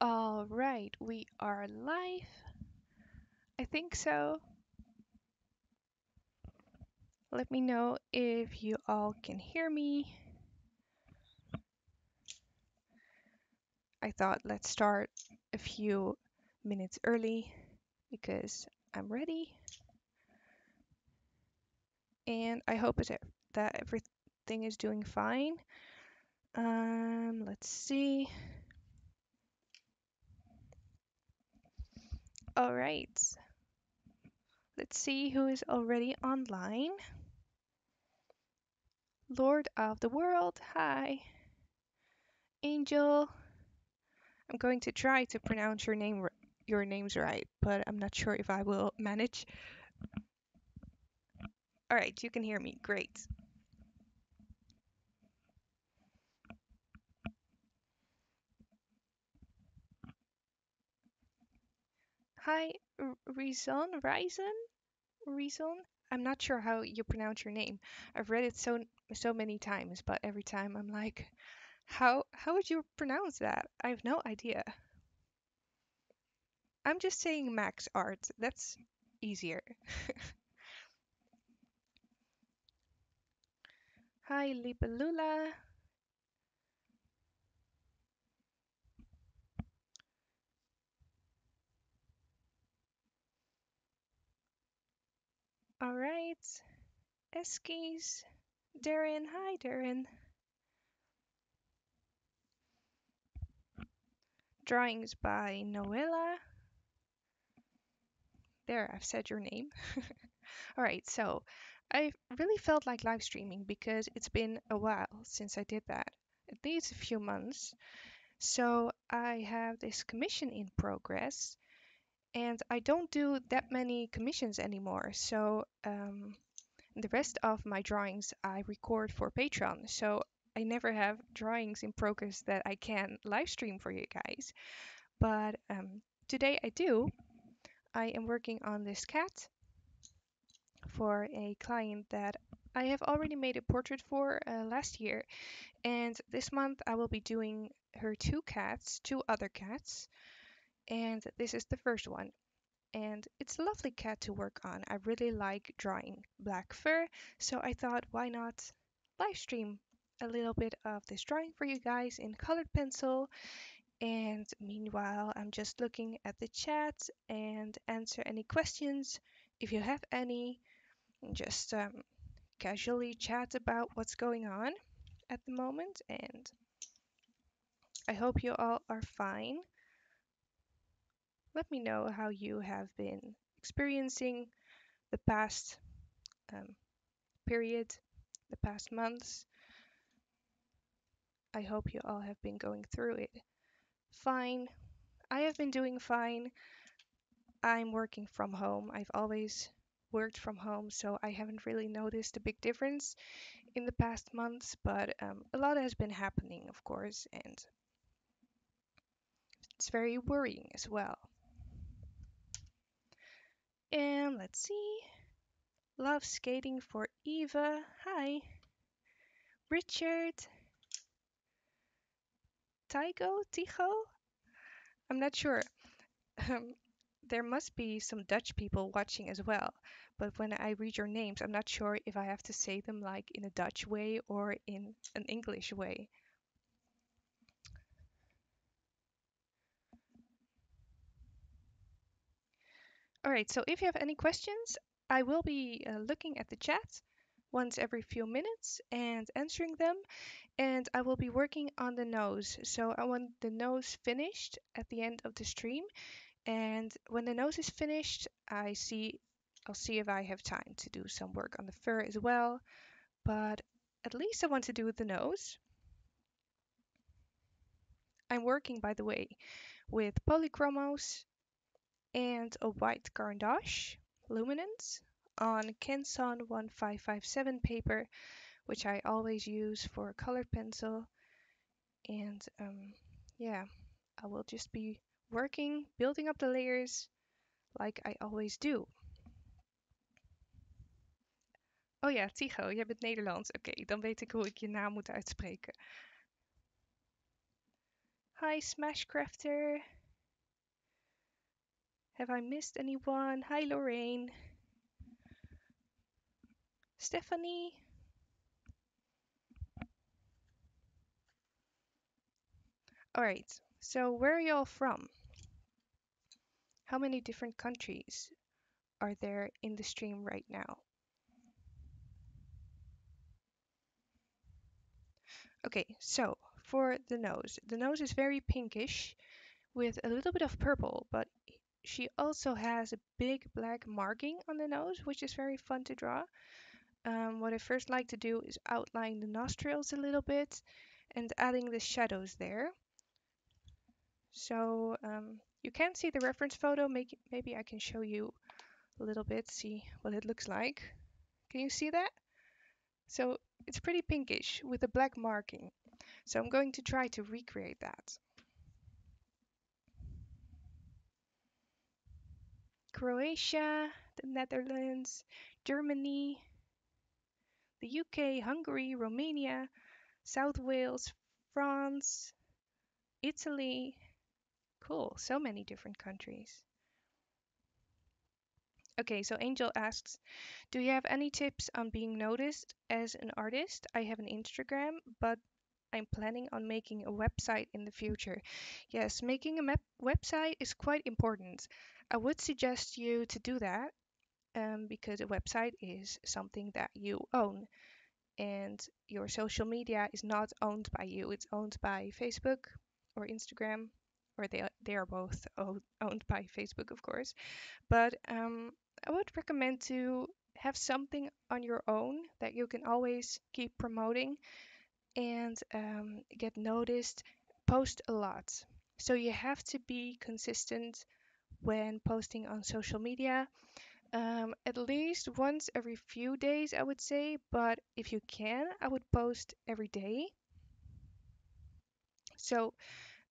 All right, we are live. I think so. Let me know if you all can hear me. I thought let's start a few minutes early because I'm ready. And I hope that everything is doing fine. Um, let's see. All right. Let's see who is already online. Lord of the World, hi. Angel, I'm going to try to pronounce your name your names right, but I'm not sure if I will manage. All right, you can hear me. Great. Hi, Rizon, Ryzen, Rizon. I'm not sure how you pronounce your name. I've read it so so many times, but every time I'm like, how how would you pronounce that? I have no idea. I'm just saying Max Art. That's easier. Hi, Lipalula. All right. Eskies. Darren. Hi, Darren. Drawings by Noella. There, I've said your name. All right, so I really felt like live streaming because it's been a while since I did that, at least a few months. So I have this commission in progress and I don't do that many commissions anymore. So um, the rest of my drawings I record for Patreon. So I never have drawings in progress that I can live stream for you guys. But um, today I do. I am working on this cat for a client that I have already made a portrait for uh, last year. And this month I will be doing her two cats, two other cats. And this is the first one. And it's a lovely cat to work on. I really like drawing black fur, so I thought why not live stream a little bit of this drawing for you guys in colored pencil and meanwhile, I'm just looking at the chat and answer any questions if you have any. Just um, casually chat about what's going on at the moment. And I hope you all are fine. Let me know how you have been experiencing the past um, period, the past months. I hope you all have been going through it fine. I have been doing fine. I'm working from home. I've always worked from home, so I haven't really noticed a big difference in the past months, but um, a lot has been happening, of course, and it's very worrying as well. And let's see. Love skating for Eva. Hi. Richard. Tygo? Ticho? I'm not sure. Um, there must be some Dutch people watching as well, but when I read your names, I'm not sure if I have to say them like in a Dutch way or in an English way. All right, so if you have any questions, I will be uh, looking at the chat once every few minutes and answering them. And I will be working on the nose. So I want the nose finished at the end of the stream. And when the nose is finished, I see I'll see if I have time to do some work on the fur as well. But at least I want to do the nose. I'm working, by the way, with polychromos and a white Caran luminance on Canson 1557 paper, which I always use for colored pencil. And um, yeah, I will just be working, building up the layers like I always do. Oh ja, Tigo, jij bent Nederlands. Oké, okay, dan weet ik hoe ik je naam moet uitspreken. Hi, Smashcrafter. Have I missed anyone? Hi, Lorraine. Stephanie. All right, so where are y'all from? How many different countries are there in the stream right now? Okay, so for the nose, the nose is very pinkish with a little bit of purple, but she also has a big black marking on the nose, which is very fun to draw. Um, what I first like to do is outline the nostrils a little bit and adding the shadows there. So um, you can't see the reference photo. Make, maybe I can show you a little bit, see what it looks like. Can you see that? So it's pretty pinkish with a black marking. So I'm going to try to recreate that. Croatia, the Netherlands, Germany, the UK, Hungary, Romania, South Wales, France, Italy. Cool, so many different countries. Okay, so Angel asks, do you have any tips on being noticed as an artist? I have an Instagram, but I'm planning on making a website in the future. Yes, making a website is quite important. I would suggest you to do that um, because a website is something that you own and your social media is not owned by you. It's owned by Facebook or Instagram, or they, they are both owned by Facebook, of course. But um, I would recommend to have something on your own that you can always keep promoting and um, get noticed, post a lot. So you have to be consistent when posting on social media. Um, at least once every few days, I would say, but if you can, I would post every day. So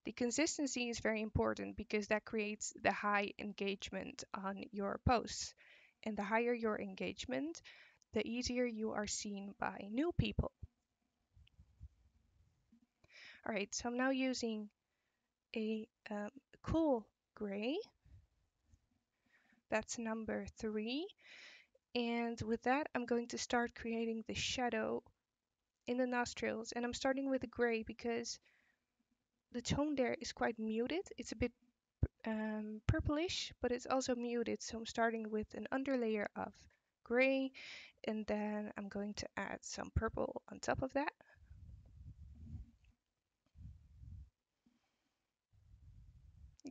the consistency is very important because that creates the high engagement on your posts. And the higher your engagement, the easier you are seen by new people. All right, so I'm now using a um, cool gray. That's number three. And with that, I'm going to start creating the shadow in the nostrils. And I'm starting with gray because the tone there is quite muted. It's a bit um, purplish, but it's also muted. So I'm starting with an underlayer of gray, and then I'm going to add some purple on top of that.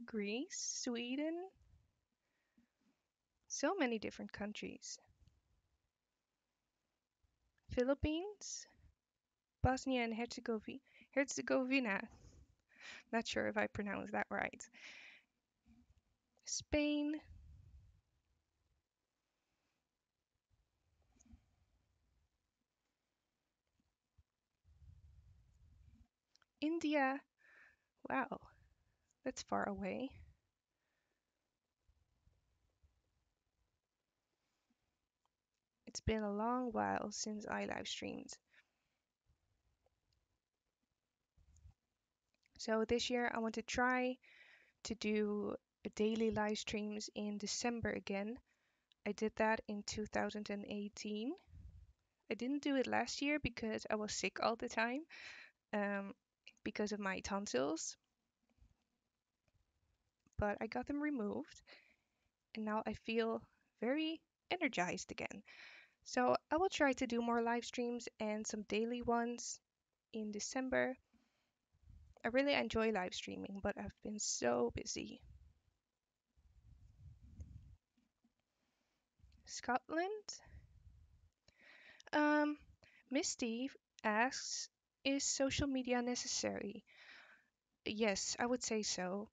Greece, Sweden, so many different countries. Philippines, Bosnia and Herzegovina. Herzegovina. Not sure if I pronounced that right. Spain. India. Wow, that's far away. It's been a long while since I live streamed. So this year I want to try to do daily live streams in December again. I did that in 2018. I didn't do it last year because I was sick all the time um, because of my tonsils. But I got them removed and now I feel very energized again. So I will try to do more live streams and some daily ones in December. I really enjoy live streaming, but I've been so busy. Scotland. Um, Steve asks, is social media necessary? Yes, I would say so.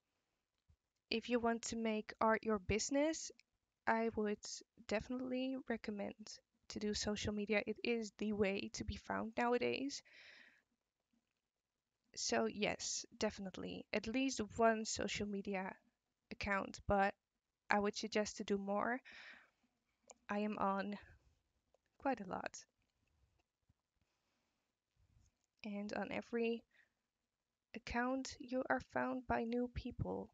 If you want to make art your business, I would definitely recommend to do social media. It is the way to be found nowadays. So, yes, definitely. At least one social media account, but I would suggest to do more. I am on quite a lot. And on every account, you are found by new people.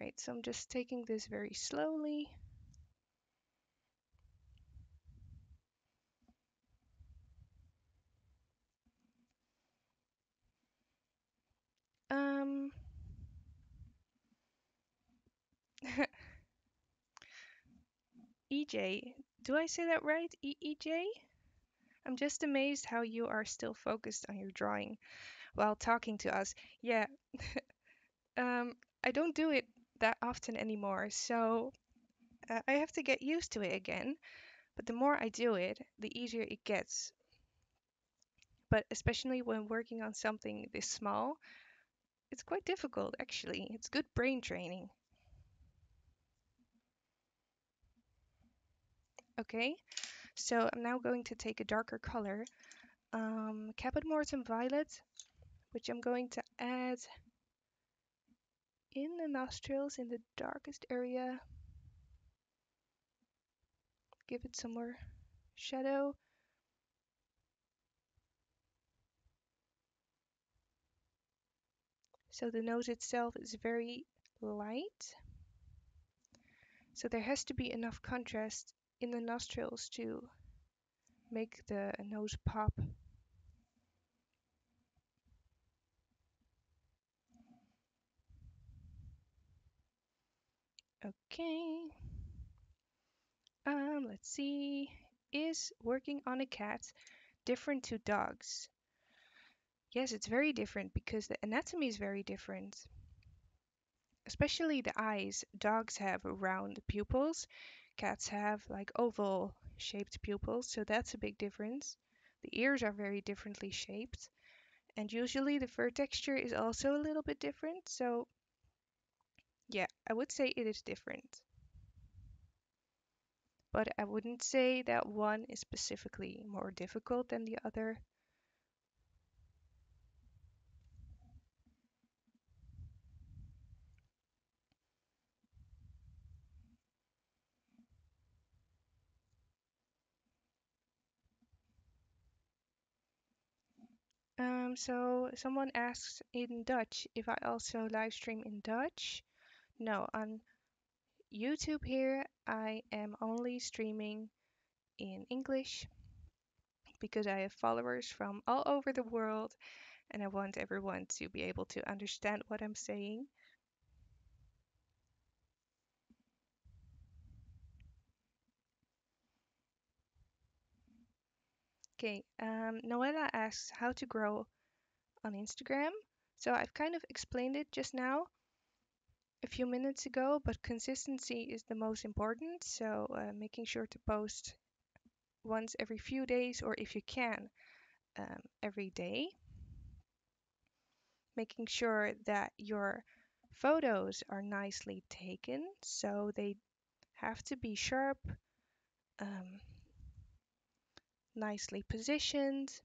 Right, so I'm just taking this very slowly. Um, EJ, do I say that right? E EJ? I'm just amazed how you are still focused on your drawing while talking to us. Yeah, um, I don't do it that often anymore, so uh, I have to get used to it again. But the more I do it, the easier it gets. But especially when working on something this small, it's quite difficult actually. It's good brain training. Okay, so I'm now going to take a darker color, um, Caput Mortuum Violet, which I'm going to add in the nostrils in the darkest area. Give it some more shadow. So the nose itself is very light. So there has to be enough contrast in the nostrils to make the nose pop. Okay. Um, let's see. Is working on a cat different to dogs? Yes, it's very different because the anatomy is very different. Especially the eyes. Dogs have round pupils, cats have like oval shaped pupils, so that's a big difference. The ears are very differently shaped, and usually the fur texture is also a little bit different, so yeah, I would say it is different. But I wouldn't say that one is specifically more difficult than the other. Um, so someone asks in Dutch if I also live stream in Dutch. No, on YouTube here I am only streaming in English because I have followers from all over the world and I want everyone to be able to understand what I'm saying. Okay, um, Noella asks how to grow on Instagram. So I've kind of explained it just now a few minutes ago, but consistency is the most important. So uh, making sure to post once every few days, or if you can, um, every day. Making sure that your photos are nicely taken, so they have to be sharp, um, nicely positioned.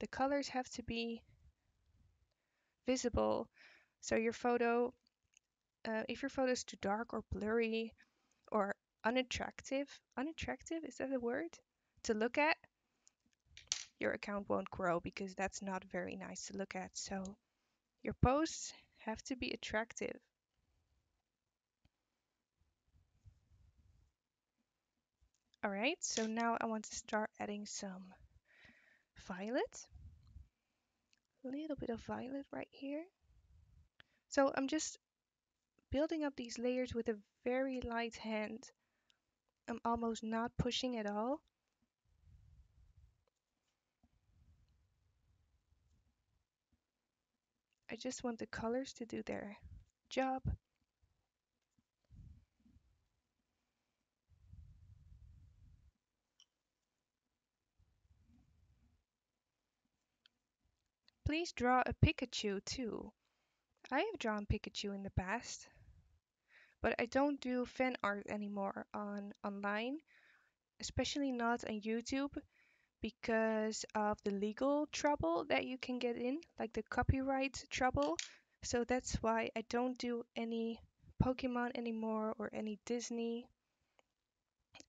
The colors have to be visible, so your photo, uh, if your photo is too dark or blurry or unattractive, unattractive, is that a word? To look at, your account won't grow because that's not very nice to look at. So your posts have to be attractive. All right, so now I want to start adding some violet. A little bit of violet right here. So I'm just building up these layers with a very light hand. I'm almost not pushing at all. I just want the colors to do their job. Please draw a Pikachu too. I have drawn Pikachu in the past, but I don't do fan art anymore on online, especially not on YouTube because of the legal trouble that you can get in, like the copyright trouble. So that's why I don't do any Pokemon anymore or any Disney.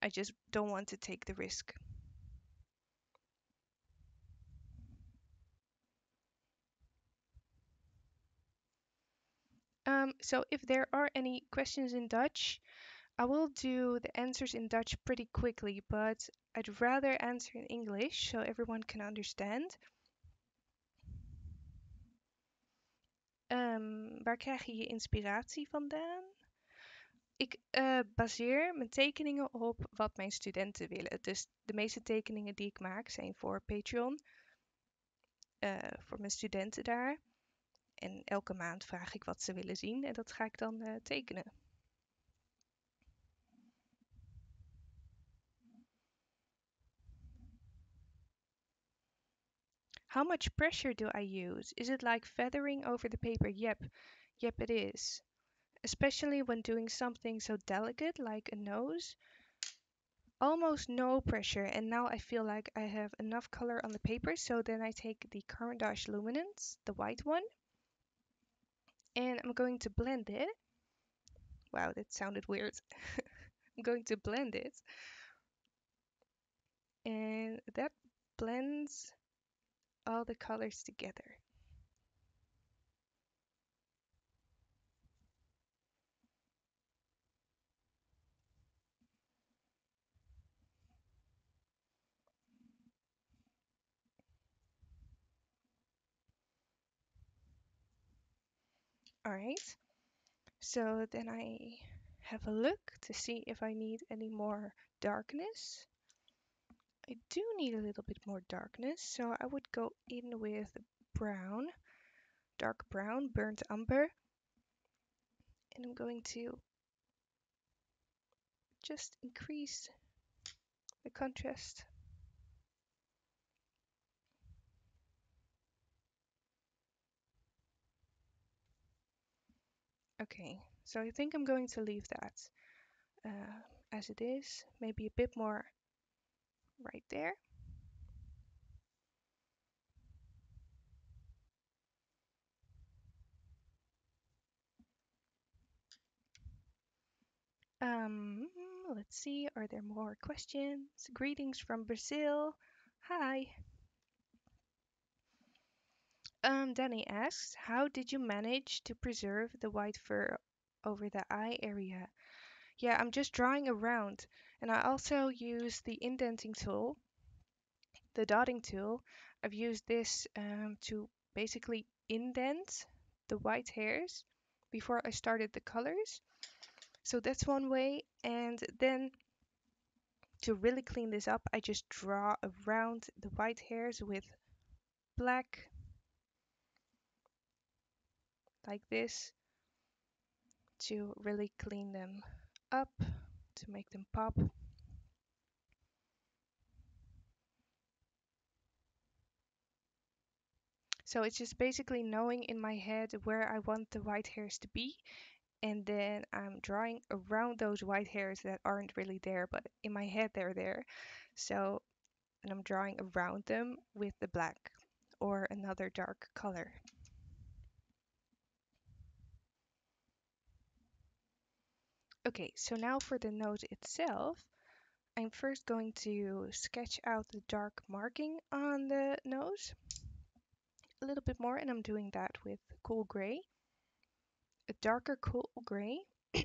I just don't want to take the risk. Um, so if there are any questions in Dutch, I will do the answers in Dutch pretty quickly, but I'd rather answer in English so everyone can understand. Um, waar krijg je je inspiratie vandaan? Ik uh, baseer mijn tekeningen op wat mijn studenten willen. Dus de meeste tekeningen die ik maak zijn voor Patreon, uh, voor mijn studenten daar. En elke maand vraag ik wat ze willen zien en dat ga ik dan uh, tekenen. How much pressure do I use? Is it like feathering over the paper? Yep, yep, it is. Especially when doing something so delicate like a nose. Almost no pressure, and now I feel like I have enough color on the paper, so then I take the Caran d'Ache Luminance, the white one, and I'm going to blend it. Wow, that sounded weird. I'm going to blend it. And that blends all the colors together. All right, so then I have a look to see if I need any more darkness. I do need a little bit more darkness, so I would go in with brown, dark brown, burnt umber. And I'm going to just increase the contrast. Okay, so I think I'm going to leave that uh, as it is, maybe a bit more right there. Um, let's see, are there more questions? Greetings from Brazil. Hi. Um, Danny asks, how did you manage to preserve the white fur over the eye area? Yeah, I'm just drawing around, and I also use the indenting tool, the dotting tool. I've used this um, to basically indent the white hairs before I started the colors. So that's one way, and then to really clean this up, I just draw around the white hairs with black like this to really clean them up, to make them pop. So it's just basically knowing in my head where I want the white hairs to be and then I'm drawing around those white hairs that aren't really there but in my head they're there. So and I'm drawing around them with the black or another dark color. Okay, so now for the nose itself, I'm first going to sketch out the dark marking on the nose a little bit more and I'm doing that with cool gray, a darker cool gray.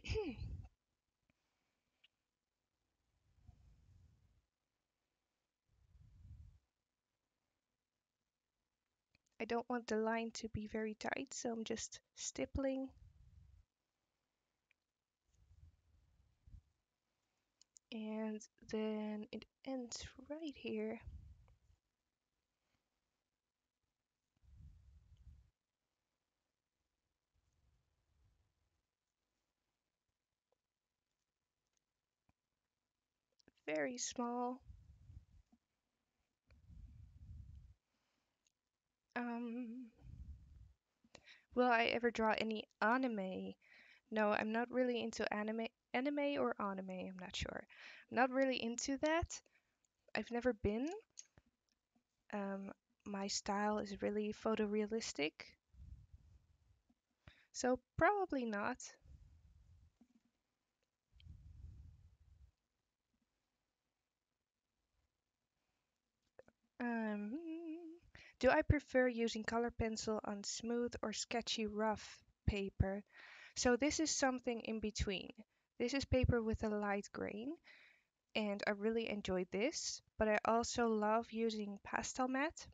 I don't want the line to be very tight, so I'm just stippling and then it ends right here. Very small. Um, will I ever draw any anime? No, I'm not really into anime anime or anime, I'm not sure. I'm not really into that. I've never been. Um, my style is really photorealistic. So probably not. Um, do I prefer using color pencil on smooth or sketchy rough paper? So this is something in between. This is paper with a light grain and I really enjoy this, but I also love using Pastelmat,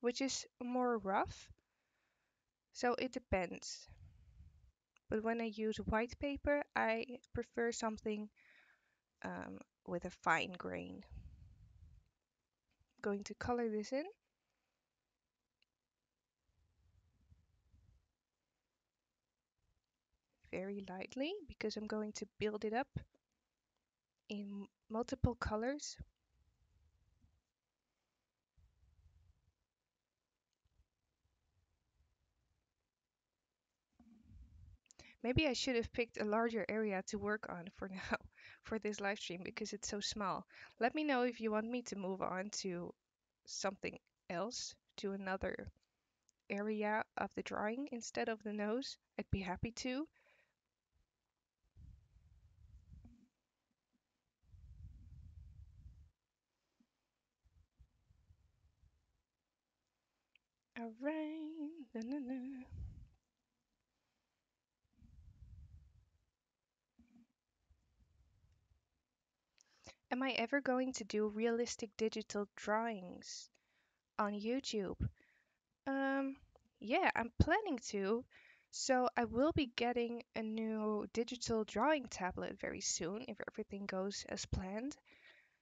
which is more rough. So it depends. But when I use white paper, I prefer something um, with a fine grain. I'm going to color this in. Very lightly because I'm going to build it up in multiple colors. Maybe I should have picked a larger area to work on for now, for this live stream, because it's so small. Let me know if you want me to move on to something else, to another area of the drawing instead of the nose. I'd be happy to. Na, na. Am I ever going to do realistic digital drawings on YouTube? Um, yeah, I'm planning to. So I will be getting a new digital drawing tablet very soon if everything goes as planned.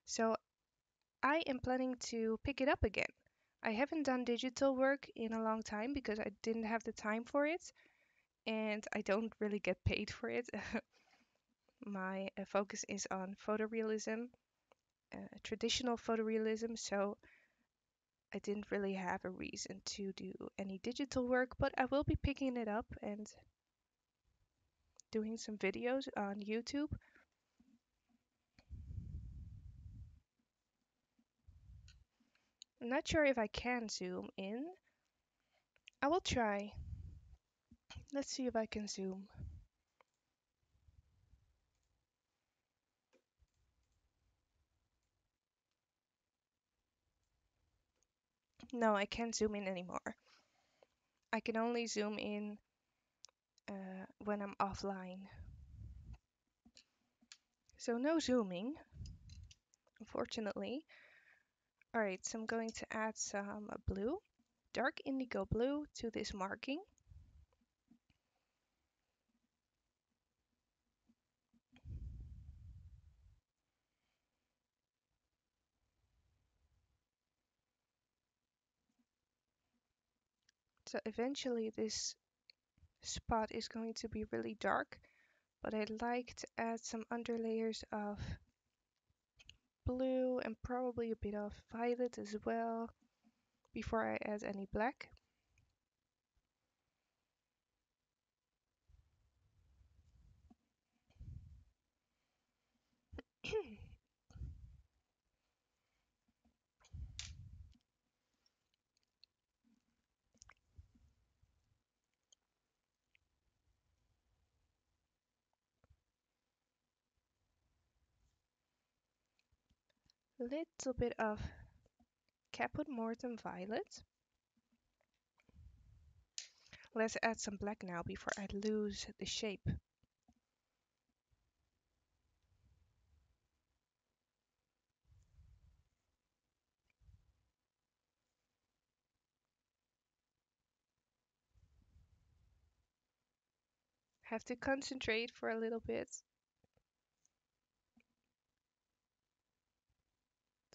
So I am planning to pick it up again. I haven't done digital work in a long time because I didn't have the time for it and I don't really get paid for it. My uh, focus is on photorealism, uh, traditional photorealism, so I didn't really have a reason to do any digital work, but I will be picking it up and doing some videos on YouTube. I'm not sure if I can zoom in. I will try. Let's see if I can zoom. No, I can't zoom in anymore. I can only zoom in uh, when I'm offline. So no zooming, unfortunately. Alright, so I'm going to add some blue, dark indigo blue to this marking. So eventually this spot is going to be really dark, but I'd like to add some underlayers of blue and probably a bit of violet as well before I add any black. Little bit of Caput Mortuum Violet. Let's add some black now before I lose the shape. Have to concentrate for a little bit.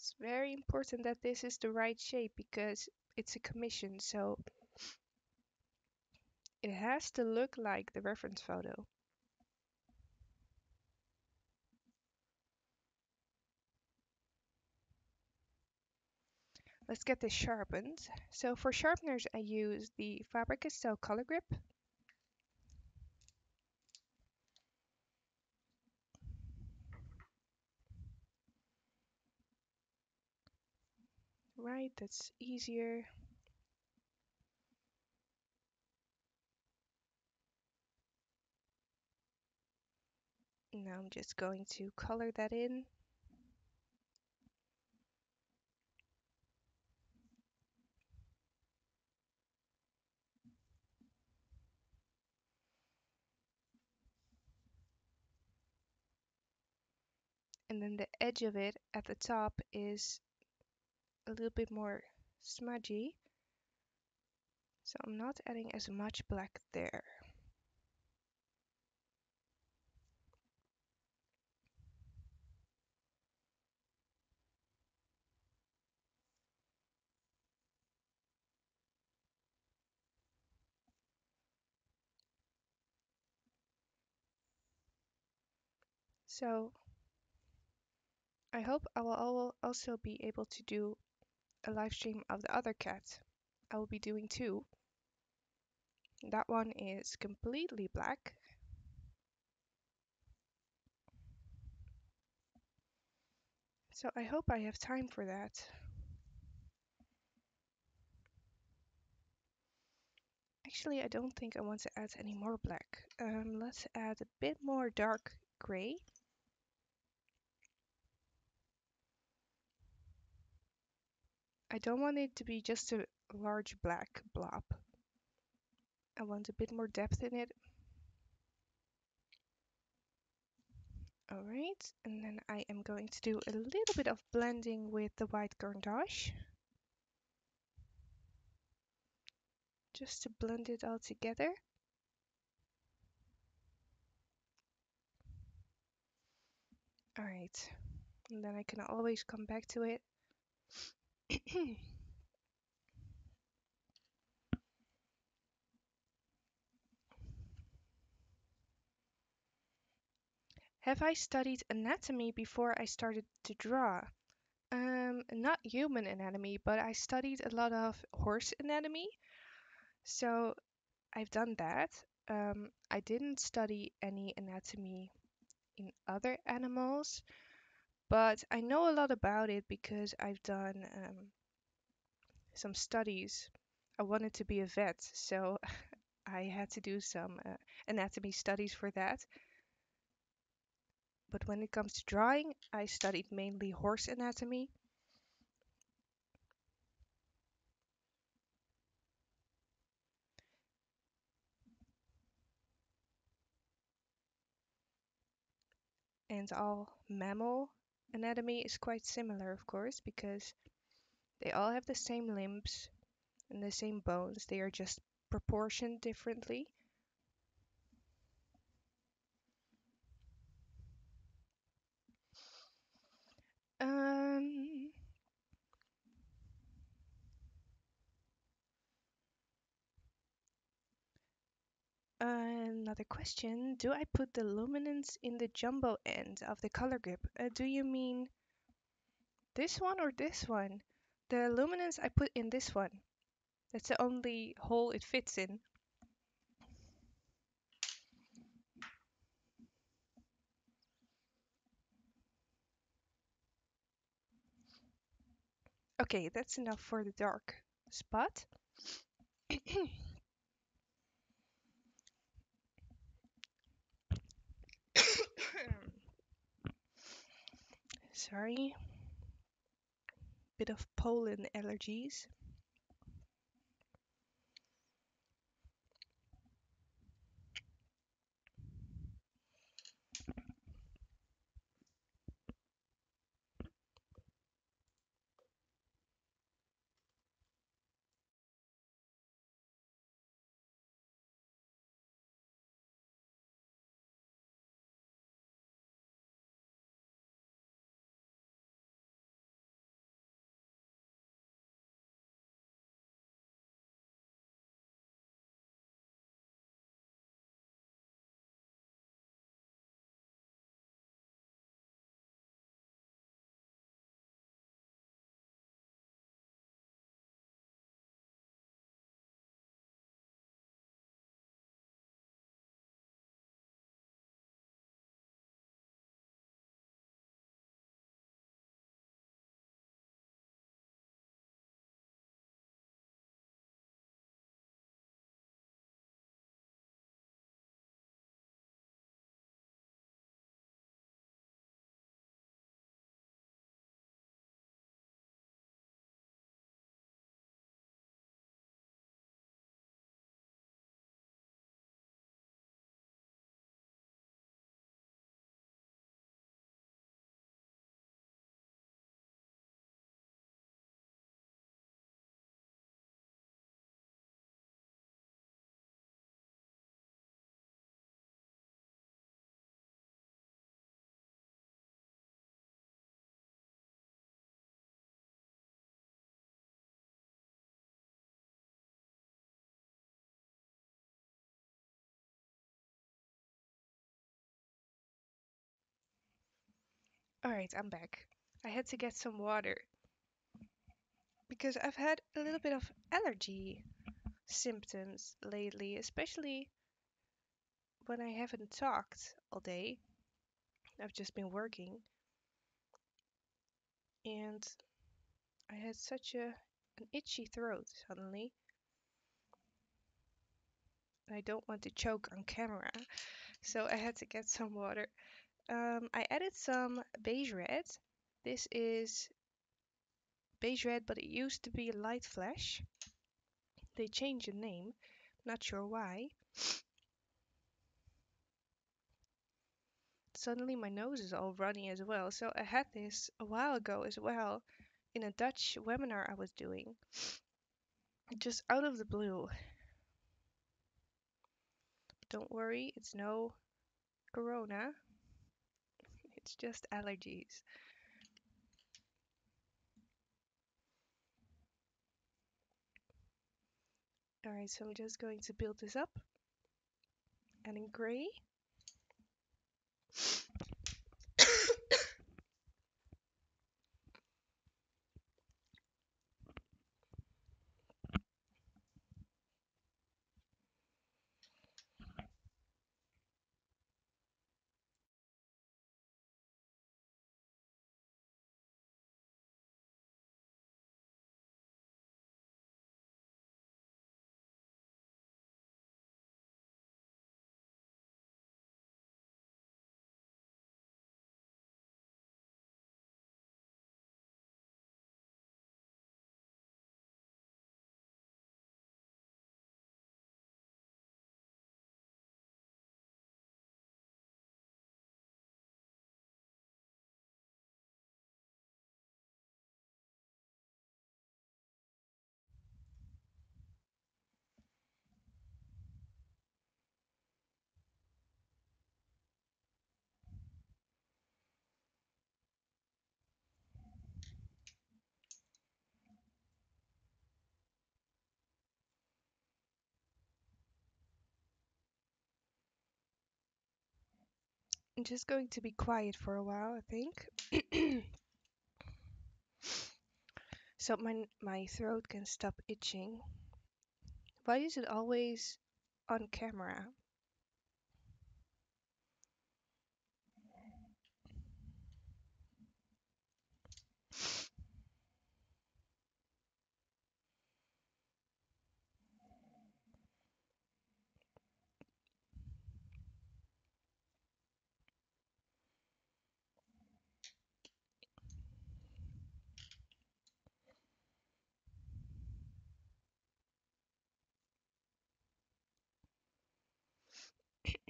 It's very important that this is the right shape because it's a commission, so it has to look like the reference photo. Let's get this sharpened. So for sharpeners, I use the Faber-Castell Color Grip. right? That's easier. Now I'm just going to color that in. And then the edge of it at the top is a little bit more smudgy. So I'm not adding as much black there. So I hope I will also be able to do a live stream of the other cat. I will be doing two. That one is completely black. So I hope I have time for that. Actually, I don't think I want to add any more black. Um, let's add a bit more dark gray. I don't want it to be just a large black blob. I want a bit more depth in it. Alright, and then I am going to do a little bit of blending with the white Caran. Just to blend it all together. Alright, and then I can always come back to it Have I studied anatomy before I started to draw? Um, not human anatomy, but I studied a lot of horse anatomy. So I've done that. Um, I didn't study any anatomy in other animals, but I know a lot about it because I've done um, some studies. I wanted to be a vet, so I had to do some uh, anatomy studies for that. But when it comes to drawing, I studied mainly horse anatomy. And all mammal anatomy is quite similar, of course, because they all have the same limbs and the same bones. They are just proportioned differently. Um, another question. Do I put the luminance in the jumbo end of the color grip? Uh, do you mean this one or this one? The luminance I put in this one. That's the only hole it fits in. Okay, that's enough for the dark spot. Sorry. Bit of pollen allergies. All right, I'm back. I had to get some water because I've had a little bit of allergy symptoms lately, especially when I haven't talked all day. I've just been working and I had such a an itchy throat suddenly. I don't want to choke on camera, so I had to get some water. Um, I added some beige red. This is beige red, but it used to be light flesh. They changed the name, not sure why. Suddenly my nose is all runny as well. So I had this a while ago as well in a Dutch webinar I was doing. Just out of the blue. Don't worry, it's no corona. It's just allergies. Alright, so I'm just going to build this up. And in gray. I'm just going to be quiet for a while, I think. so my my throat can stop itching. Why is it always on camera?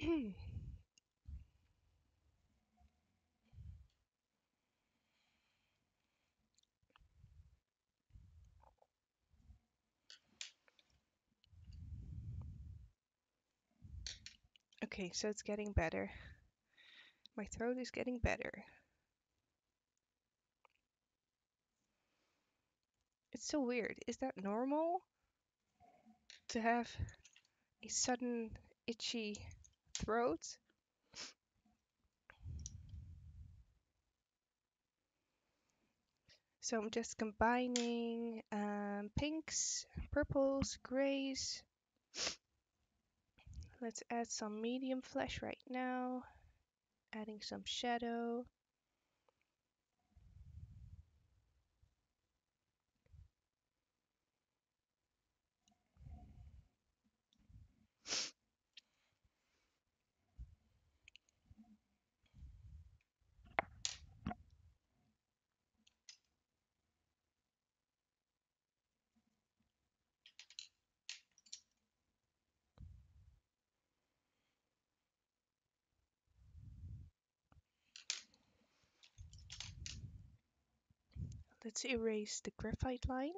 okay, so it's getting better. My throat is getting better. It's so weird. Is that normal? To have a sudden itchy throat? So I'm just combining um, pinks, purples, grays. Let's add some medium flesh right now. Adding some shadow. Let's erase the graphite line.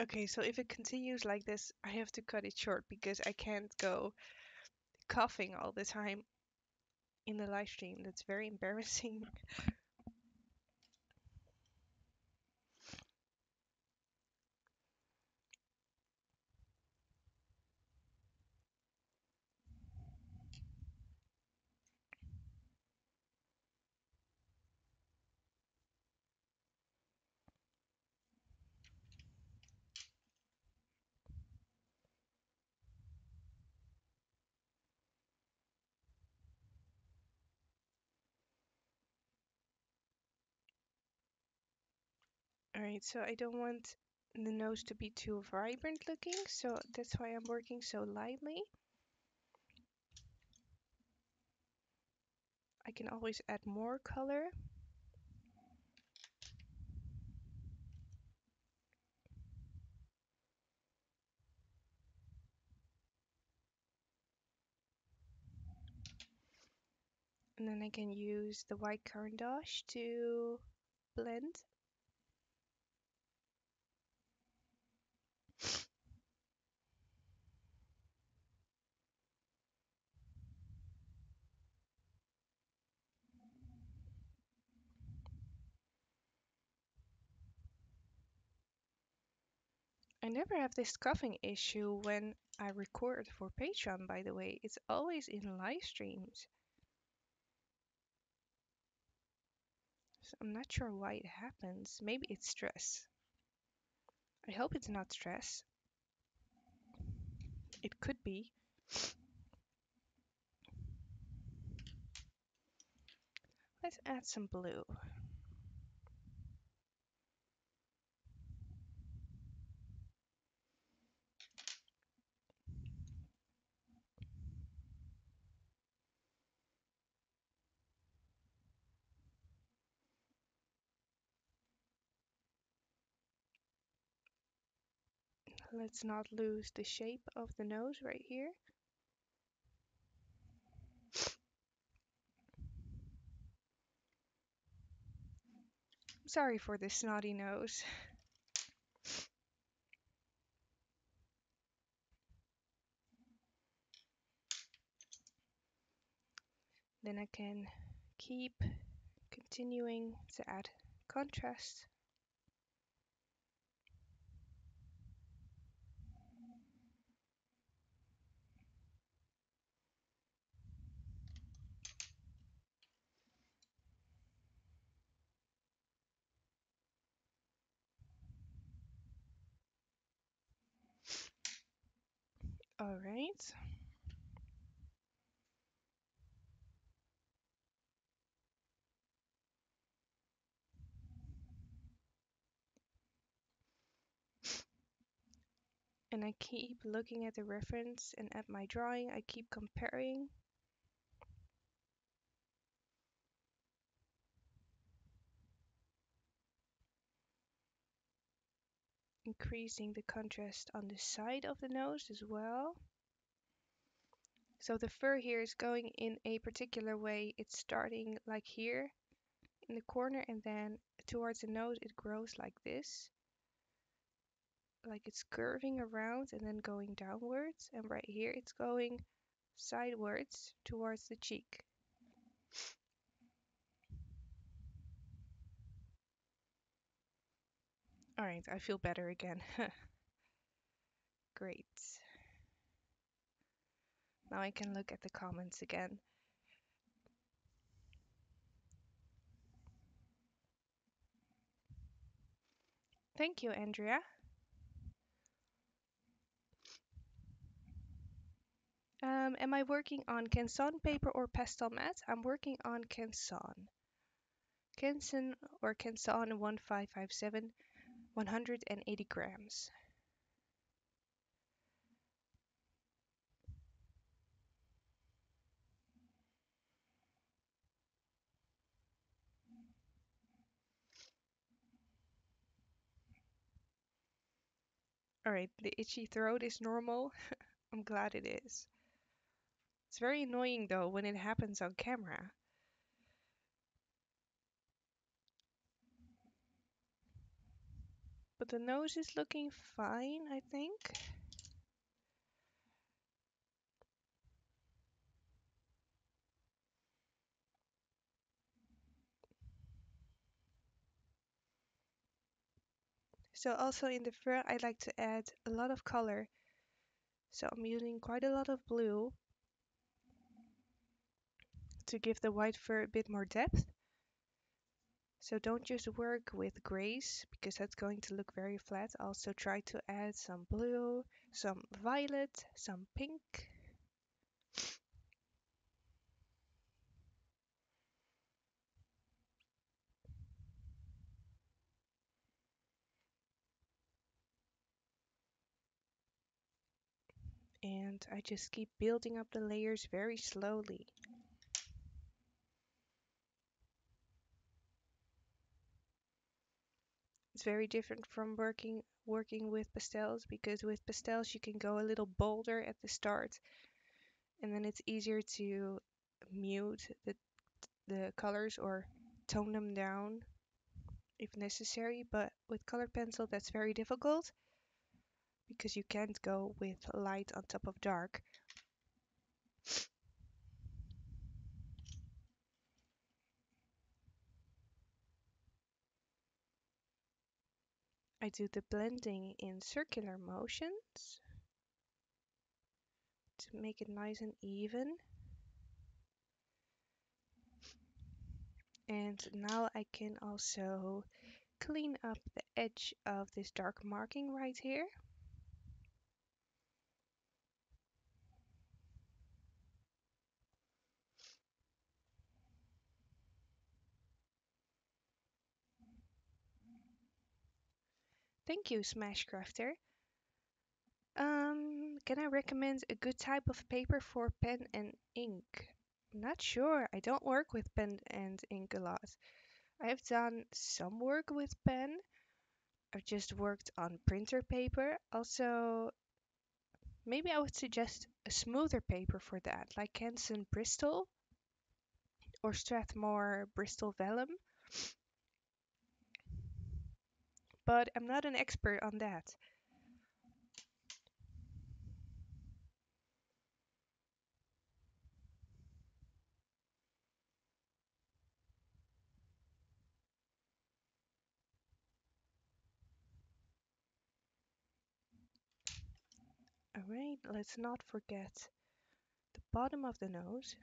okay, so if it continues like this, I have to cut it short because I can't go coughing all the time in the live stream. That's very embarrassing. Alright, so I don't want the nose to be too vibrant looking, so that's why I'm working so lightly. I can always add more color. And then I can use the white Caran d'Ache to blend. I never have this coughing issue when I record for Patreon, by the way. It's always in live streams. So I'm not sure why it happens. Maybe it's stress. I hope it's not stress. It could be. Let's add some blue. Let's not lose the shape of the nose right here. Sorry for the snotty nose. Then I can keep continuing to add contrast. All right. And I keep looking at the reference and at my drawing, I keep comparing. Increasing the contrast on the side of the nose as well. So the fur here is going in a particular way. It's starting like here in the corner and then towards the nose it grows like this. Like it's curving around and then going downwards. And right here it's going sidewards towards the cheek. Alright, I feel better again. Great. Now I can look at the comments again. Thank you, Andrea. Um, am I working on Canson paper or Pastelmat? I'm working on Canson. Canson or Canson 1557, 180 grams. Alright, the itchy throat is normal. I'm glad it is. It's very annoying though when it happens on camera. But the nose is looking fine, I think. So also in the fur I like to add a lot of color. So I'm using quite a lot of blue to give the white fur a bit more depth. So don't just work with grays because that's going to look very flat. Also try to add some blue, some violet, some pink. and I just keep building up the layers very slowly. Very different from working working with pastels because with pastels you can go a little bolder at the start and then it's easier to mute the, the colors or tone them down if necessary but with colored pencil that's very difficult because you can't go with light on top of dark. I do the blending in circular motions to make it nice and even. And now I can also clean up the edge of this dark marking right here. Thank you, Smashcrafter. Um, can I recommend a good type of paper for pen and ink? Not sure. I don't work with pen and ink a lot. I've done some work with pen. I've just worked on printer paper. Also, maybe I would suggest a smoother paper for that, like Canson Bristol or Strathmore Bristol Vellum. But I'm not an expert on that. Alright, let's not forget the bottom of the nose.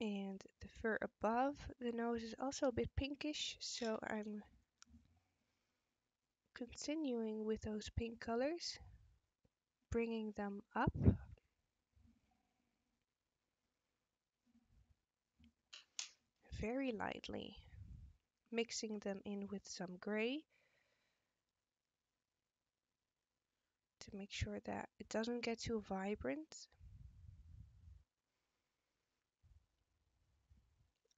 And the fur above the nose is also a bit pinkish, so I'm continuing with those pink colors, bringing them up. Very lightly, mixing them in with some gray to make sure that it doesn't get too vibrant.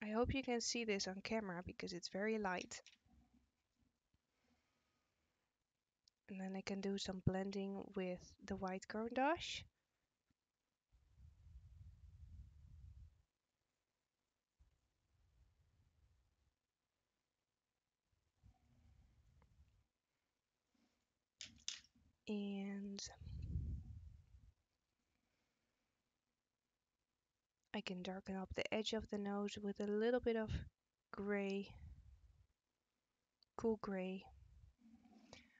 I hope you can see this on camera because it's very light. And then I can do some blending with the white d'Ache. And I can darken up the edge of the nose with a little bit of gray, cool gray.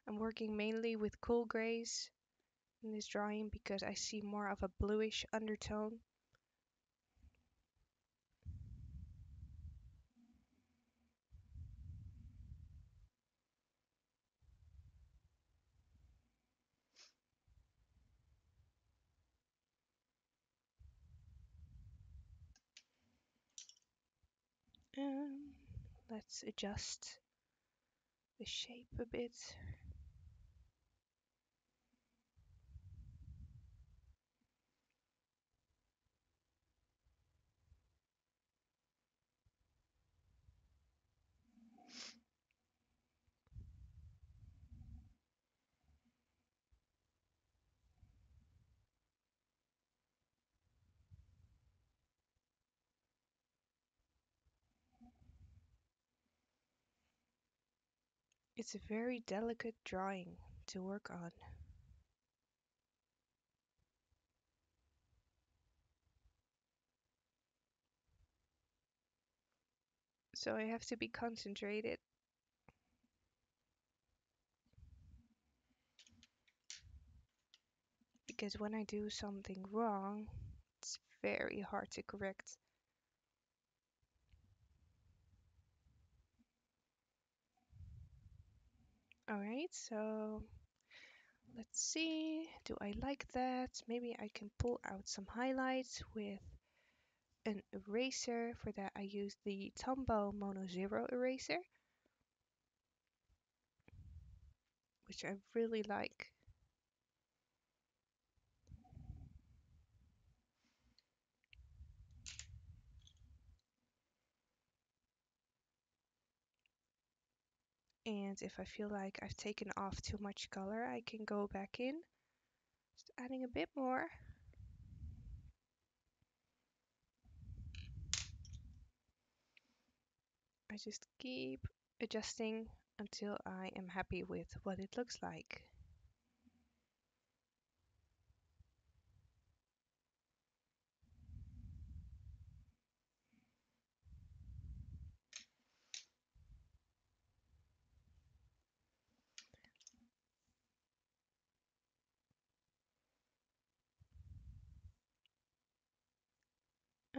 I'm working mainly with cool grays in this drawing because I see more of a bluish undertone. Let's adjust the shape a bit. It's a very delicate drawing to work on. So I have to be concentrated. Because when I do something wrong, it's very hard to correct. Alright, so let's see. Do I like that? Maybe I can pull out some highlights with an eraser. For that I use the Tombow Mono Zero eraser, which I really like. And if I feel like I've taken off too much color, I can go back in, just adding a bit more. I just keep adjusting until I am happy with what it looks like.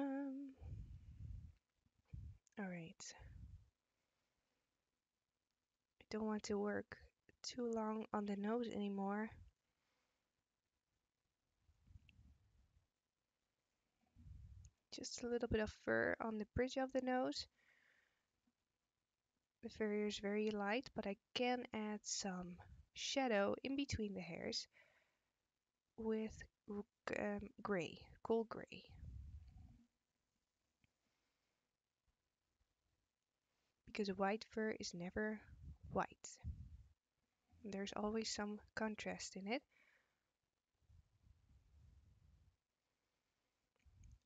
Um, all right. I don't want to work too long on the nose anymore. Just a little bit of fur on the bridge of the nose. The fur is very light, but I can add some shadow in between the hairs with um, gray, cool gray. Because white fur is never white. There's always some contrast in it.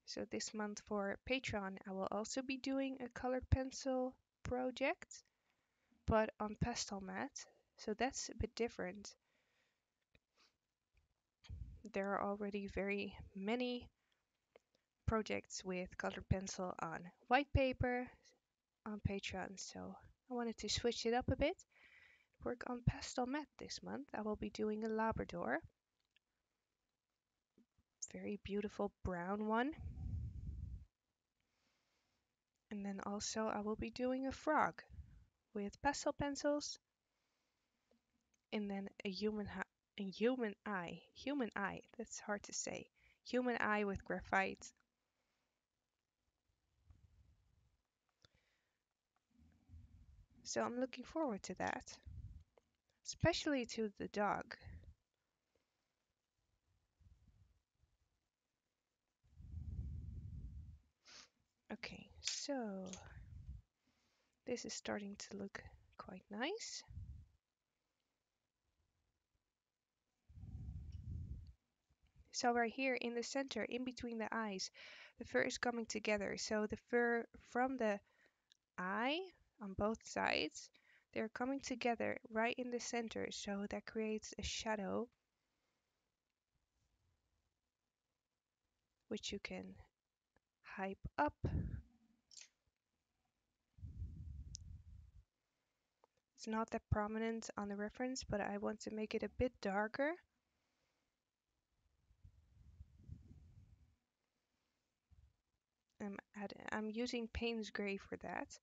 So this month for Patreon, I will also be doing a colored pencil project, but on Pastelmat. So that's a bit different. There are already very many projects with colored pencil on white paper, on Patreon, so I wanted to switch it up a bit. Work on Pastelmat this month. I will be doing a Labrador. Very beautiful brown one. And then also I will be doing a frog with pastel pencils. And then a human a human eye. Human eye. That's hard to say. Human eye with graphite So I'm looking forward to that, especially to the dog. Okay, so this is starting to look quite nice. So right here in the center, in between the eyes, the fur is coming together. So the fur from the eye on both sides. They're coming together right in the center, so that creates a shadow which you can hype up. It's not that prominent on the reference, but I want to make it a bit darker. I'm, I'm using Payne's Gray for that.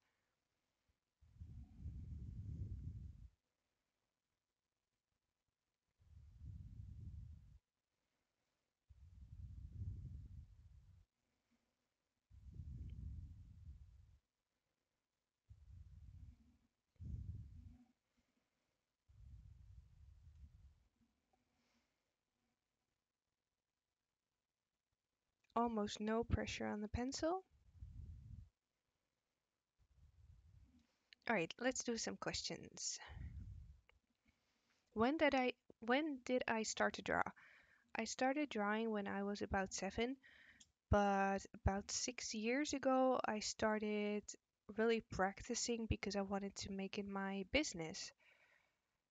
Almost no pressure on the pencil. Alright, let's do some questions. When did I when did I start to draw? I started drawing when I was about seven, but about six years ago I started really practicing because I wanted to make it my business.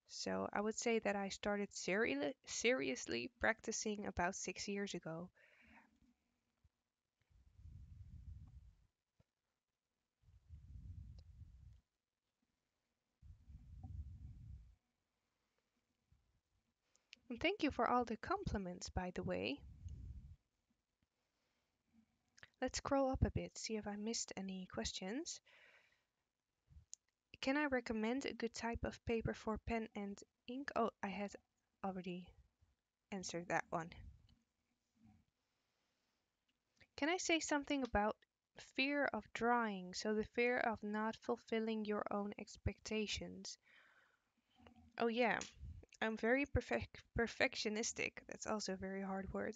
So I would say that I started seri seriously practicing about six years ago. Thank you for all the compliments, by the way. Let's scroll up a bit, see if I missed any questions. Can I recommend a good type of paper for pen and ink? Oh, I had already answered that one. Can I say something about fear of drawing? So the fear of not fulfilling your own expectations. Oh yeah, I'm very perfect perfectionistic. That's also a very hard word.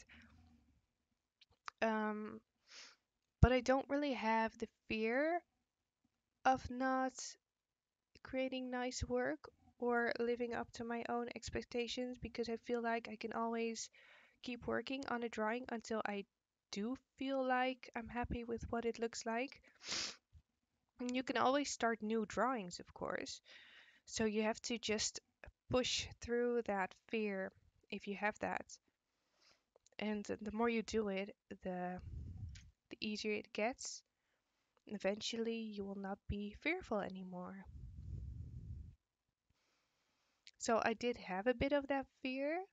Um, but I don't really have the fear of not creating nice work or living up to my own expectations because I feel like I can always keep working on a drawing until I do feel like I'm happy with what it looks like. And you can always start new drawings, of course. So you have to just push through that fear if you have that. And the more you do it, the the easier it gets. Eventually, you will not be fearful anymore. So I did have a bit of that fear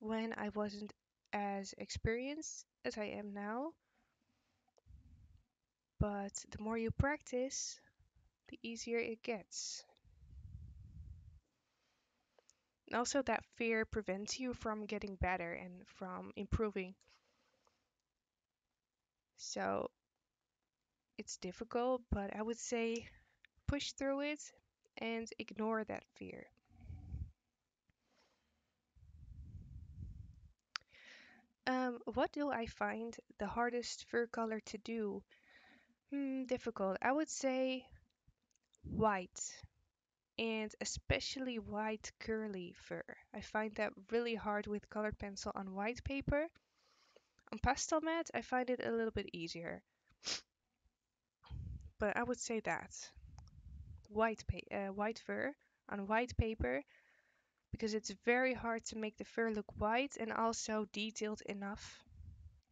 when I wasn't as experienced as I am now. But the more you practice, the easier it gets. And also, that fear prevents you from getting better and from improving. So it's difficult, but I would say push through it and ignore that fear. Um, what do I find the hardest fur color to do? Hmm, difficult. I would say white, and especially white curly fur. I find that really hard with colored pencil on white paper. On Pastelmat, I find it a little bit easier. But I would say that white pa uh, white fur on white paper because it's very hard to make the fur look white and also detailed enough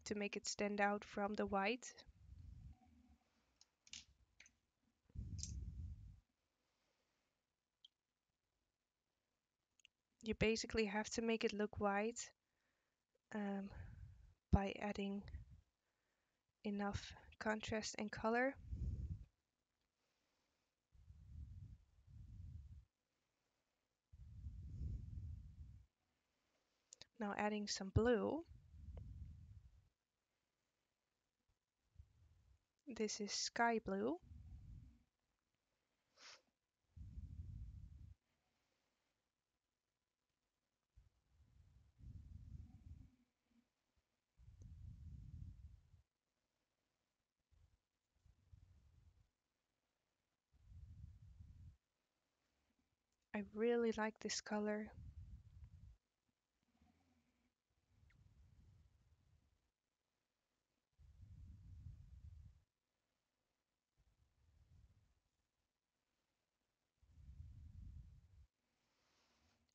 to make it stand out from the white. You basically have to make it look white um, by adding enough contrast and color. Now adding some blue. This is sky blue. I really like this color.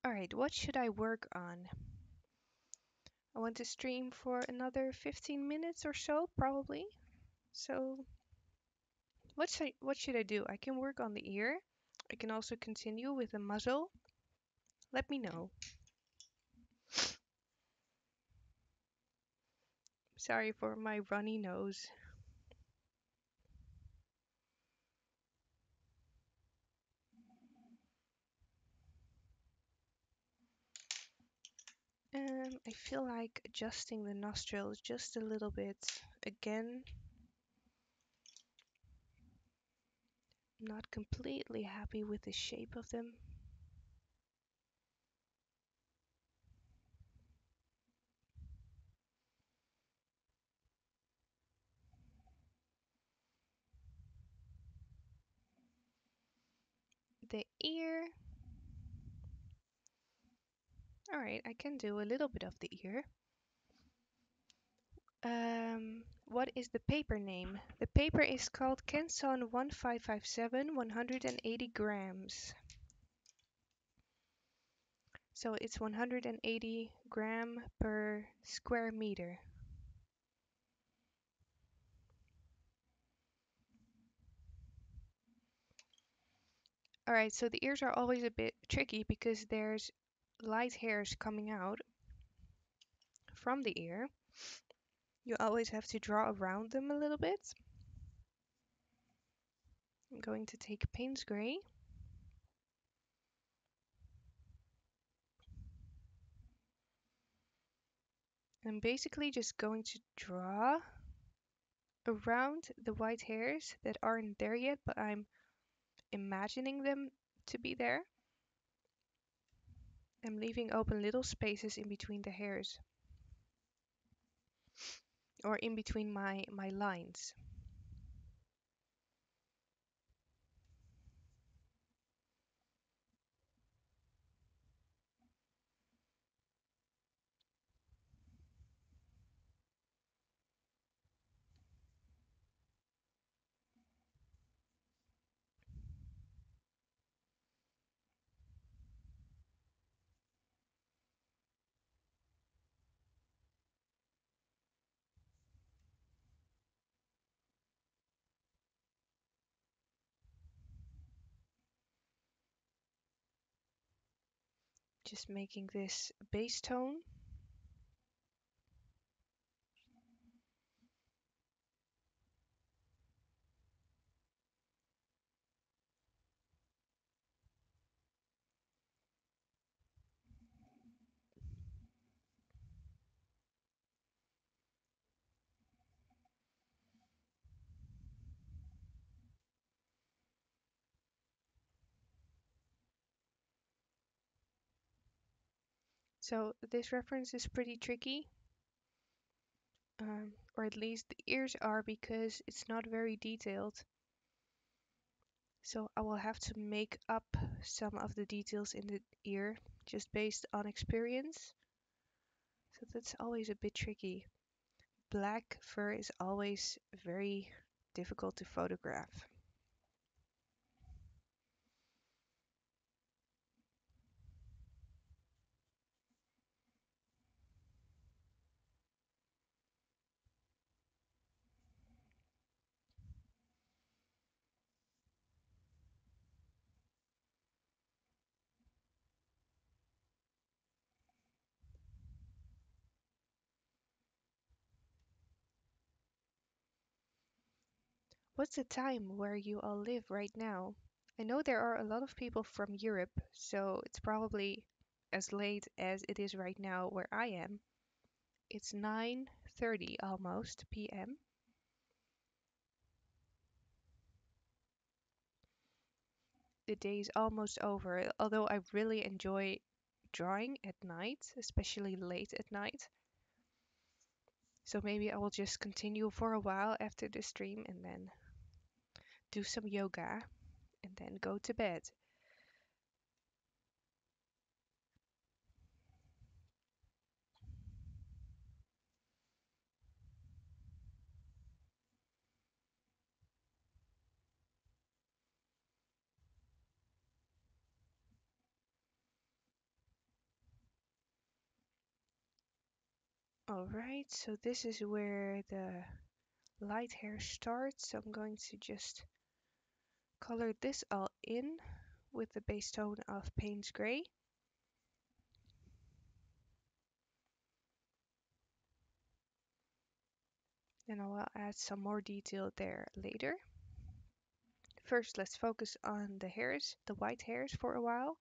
Alright, what should I work on? I want to stream for another 15 minutes or so, probably. So, what should, I, what should I do? I can work on the ear. I can also continue with the muzzle. Let me know. Sorry for my runny nose. Um, I feel like adjusting the nostrils just a little bit again. Not completely happy with the shape of them. The ear. Alright, I can do a little bit of the ear. Um, what is the paper name? The paper is called Canson 1557 180 grams. So it's 180 gram per square meter. Alright, so the ears are always a bit tricky because there's light hairs coming out from the ear, you always have to draw around them a little bit. I'm going to take Payne's Gray. I'm basically just going to draw around the white hairs that aren't there yet, but I'm imagining them to be there. I'm leaving open little spaces in between the hairs or in between my, my lines. Just making this base tone. So this reference is pretty tricky. Um, or at least the ears are because it's not very detailed. So I will have to make up some of the details in the ear just based on experience. So that's always a bit tricky. Black fur is always very difficult to photograph. What's the time where you all live right now? I know there are a lot of people from Europe, so it's probably as late as it is right now where I am. It's 9:30 almost p.m. The day is almost over, although I really enjoy drawing at night, especially late at night. So maybe I will just continue for a while after the stream and then do some yoga and then go to bed. Alright, so this is where the light hair starts. So I'm going to just color this all in with the base tone of Payne's Gray. Then I will add some more detail there later. First, let's focus on the hairs, the white hairs for a while.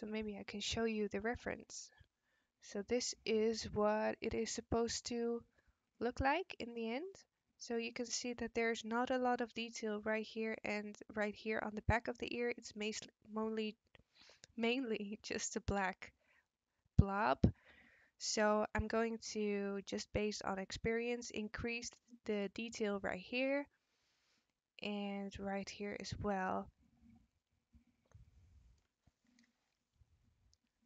So maybe I can show you the reference. So this is what it is supposed to look like in the end. So you can see that there's not a lot of detail right here and right here on the back of the ear. It's mainly, mainly just a black blob. So I'm going to, just based on experience, increase the detail right here and right here as well.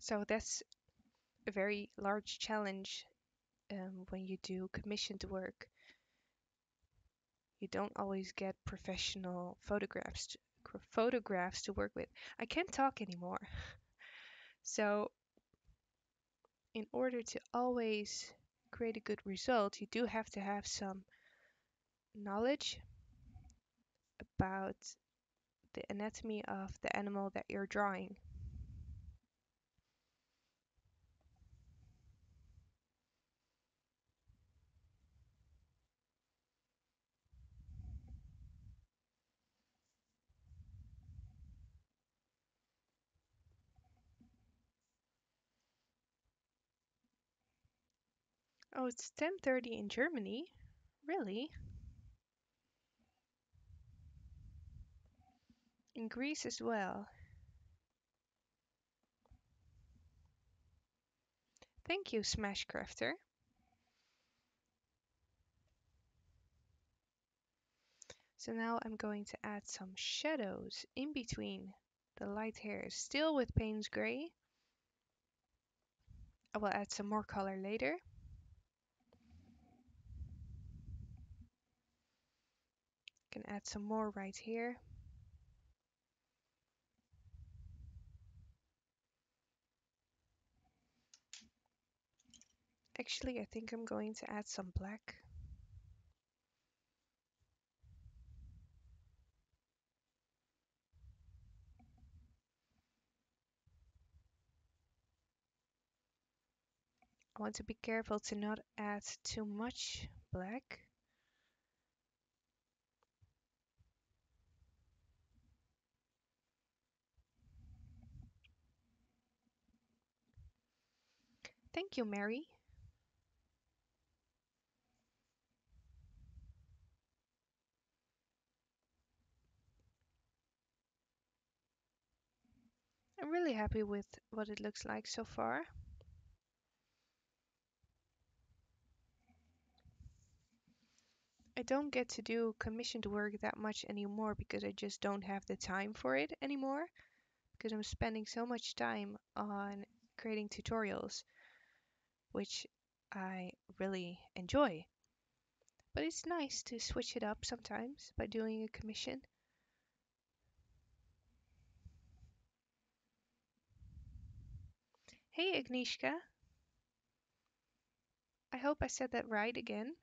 So that's a very large challenge um, when you do commissioned work. you don't always get professional photographs to, photographs to work with. I can't talk anymore. So in order to always create a good result, you do have to have some knowledge about the anatomy of the animal that you're drawing. Oh, it's 10:30 in Germany? Really? In Greece as well. Thank you, Smashcrafter. So now I'm going to add some shadows in between the light hairs, still with Payne's Gray. I will add some more color later. Can add some more right here. Actually, I think I'm going to add some black. I want to be careful to not add too much black. Thank you, Mary. I'm really happy with what it looks like so far. I don't get to do commissioned work that much anymore because I just don't have the time for it anymore because I'm spending so much time on creating tutorials which I really enjoy. But it's nice to switch it up sometimes by doing a commission. Hey Agnieszka. I hope I said that right again.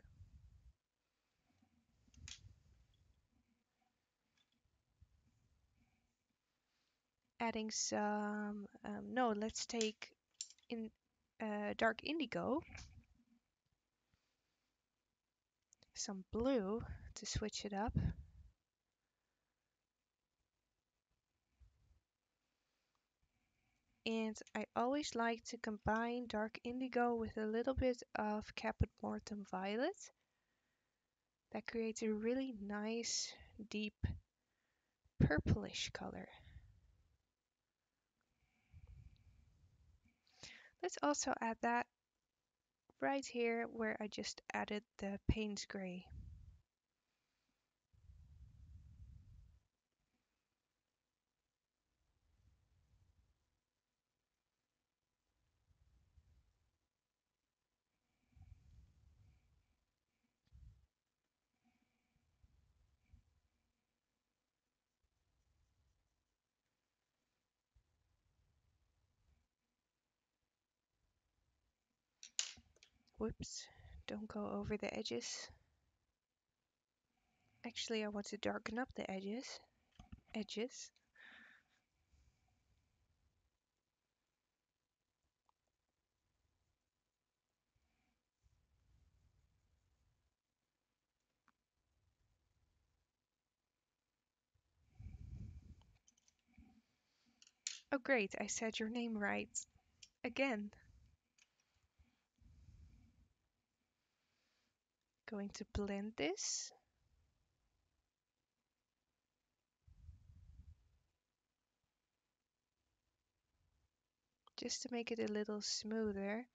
Adding some, um, no, let's take in uh, dark indigo some blue to switch it up. And I always like to combine dark indigo with a little bit of Caput Mortuum Violet. That creates a really nice, deep purplish color. Let's also add that right here where I just added the Payne's Gray. Whoops, don't go over the edges. Actually, I want to darken up the edges. Edges. Oh great, I said your name right. Again. Going to blend this. Just to make it a little smoother.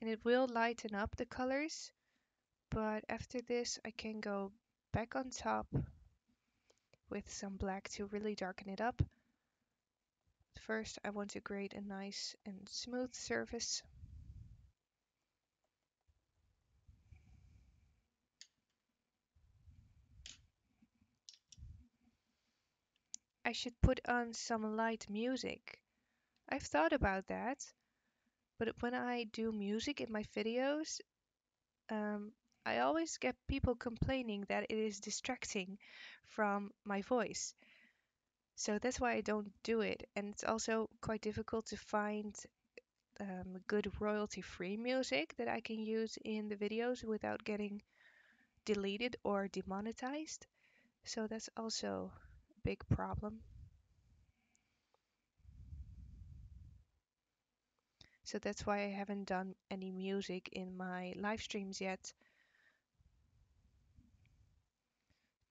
And it will lighten up the colors. But after this I can go back on top with some black to really darken it up. First I want to create a nice and smooth surface. I should put on some light music. I've thought about that, but when I do music in my videos, um, I always get people complaining that it is distracting from my voice. So that's why I don't do it. And it's also quite difficult to find um, good royalty free music that I can use in the videos without getting deleted or demonetized. So that's also big problem. So that's why I haven't done any music in my live streams yet.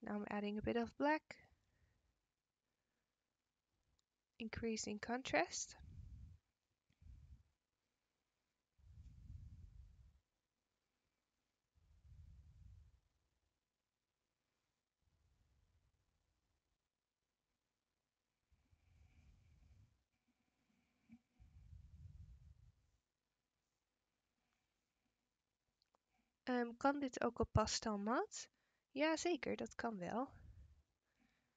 Now I'm adding a bit of black, increasing contrast. Um, kan dit ook op pastelmat? Ja, zeker, dat kan wel.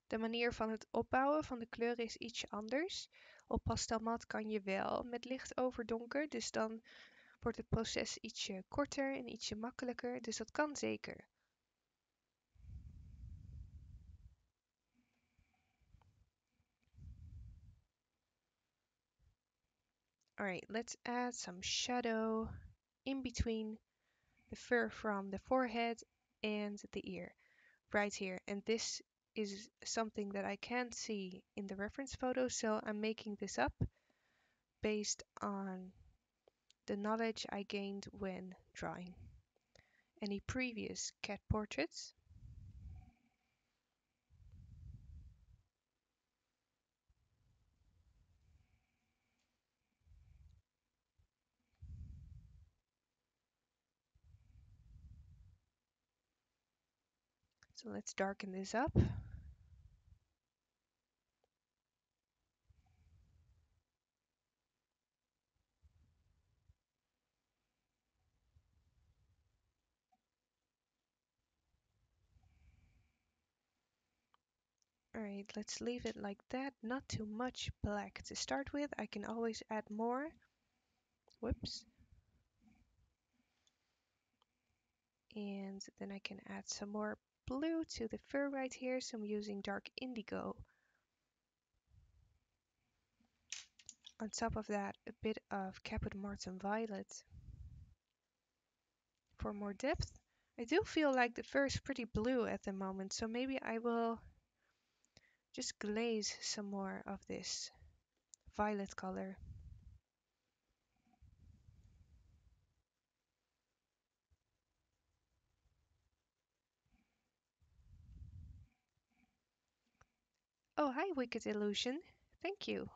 De manier van het opbouwen van de kleuren is ietsje anders. Op pastelmat kan je wel met licht overdonker, dus dan wordt het proces ietsje korter en ietsje makkelijker, dus dat kan zeker. Alright, let's add some shadow in between the fur from the forehead and the ear right here. And this is something that I can't see in the reference photo so I'm making this up based on the knowledge I gained when drawing any previous cat portraits So let's darken this up. Alright, let's leave it like that. Not too much black to start with. I can always add more. Whoops. And then I can add some more blue to the fur right here, so I'm using dark indigo. On top of that, a bit of Caput Mortuum Violet for more depth. I do feel like the fur is pretty blue at the moment, so maybe I will just glaze some more of this violet color. Oh, hi, Wicked Illusion. Thank you.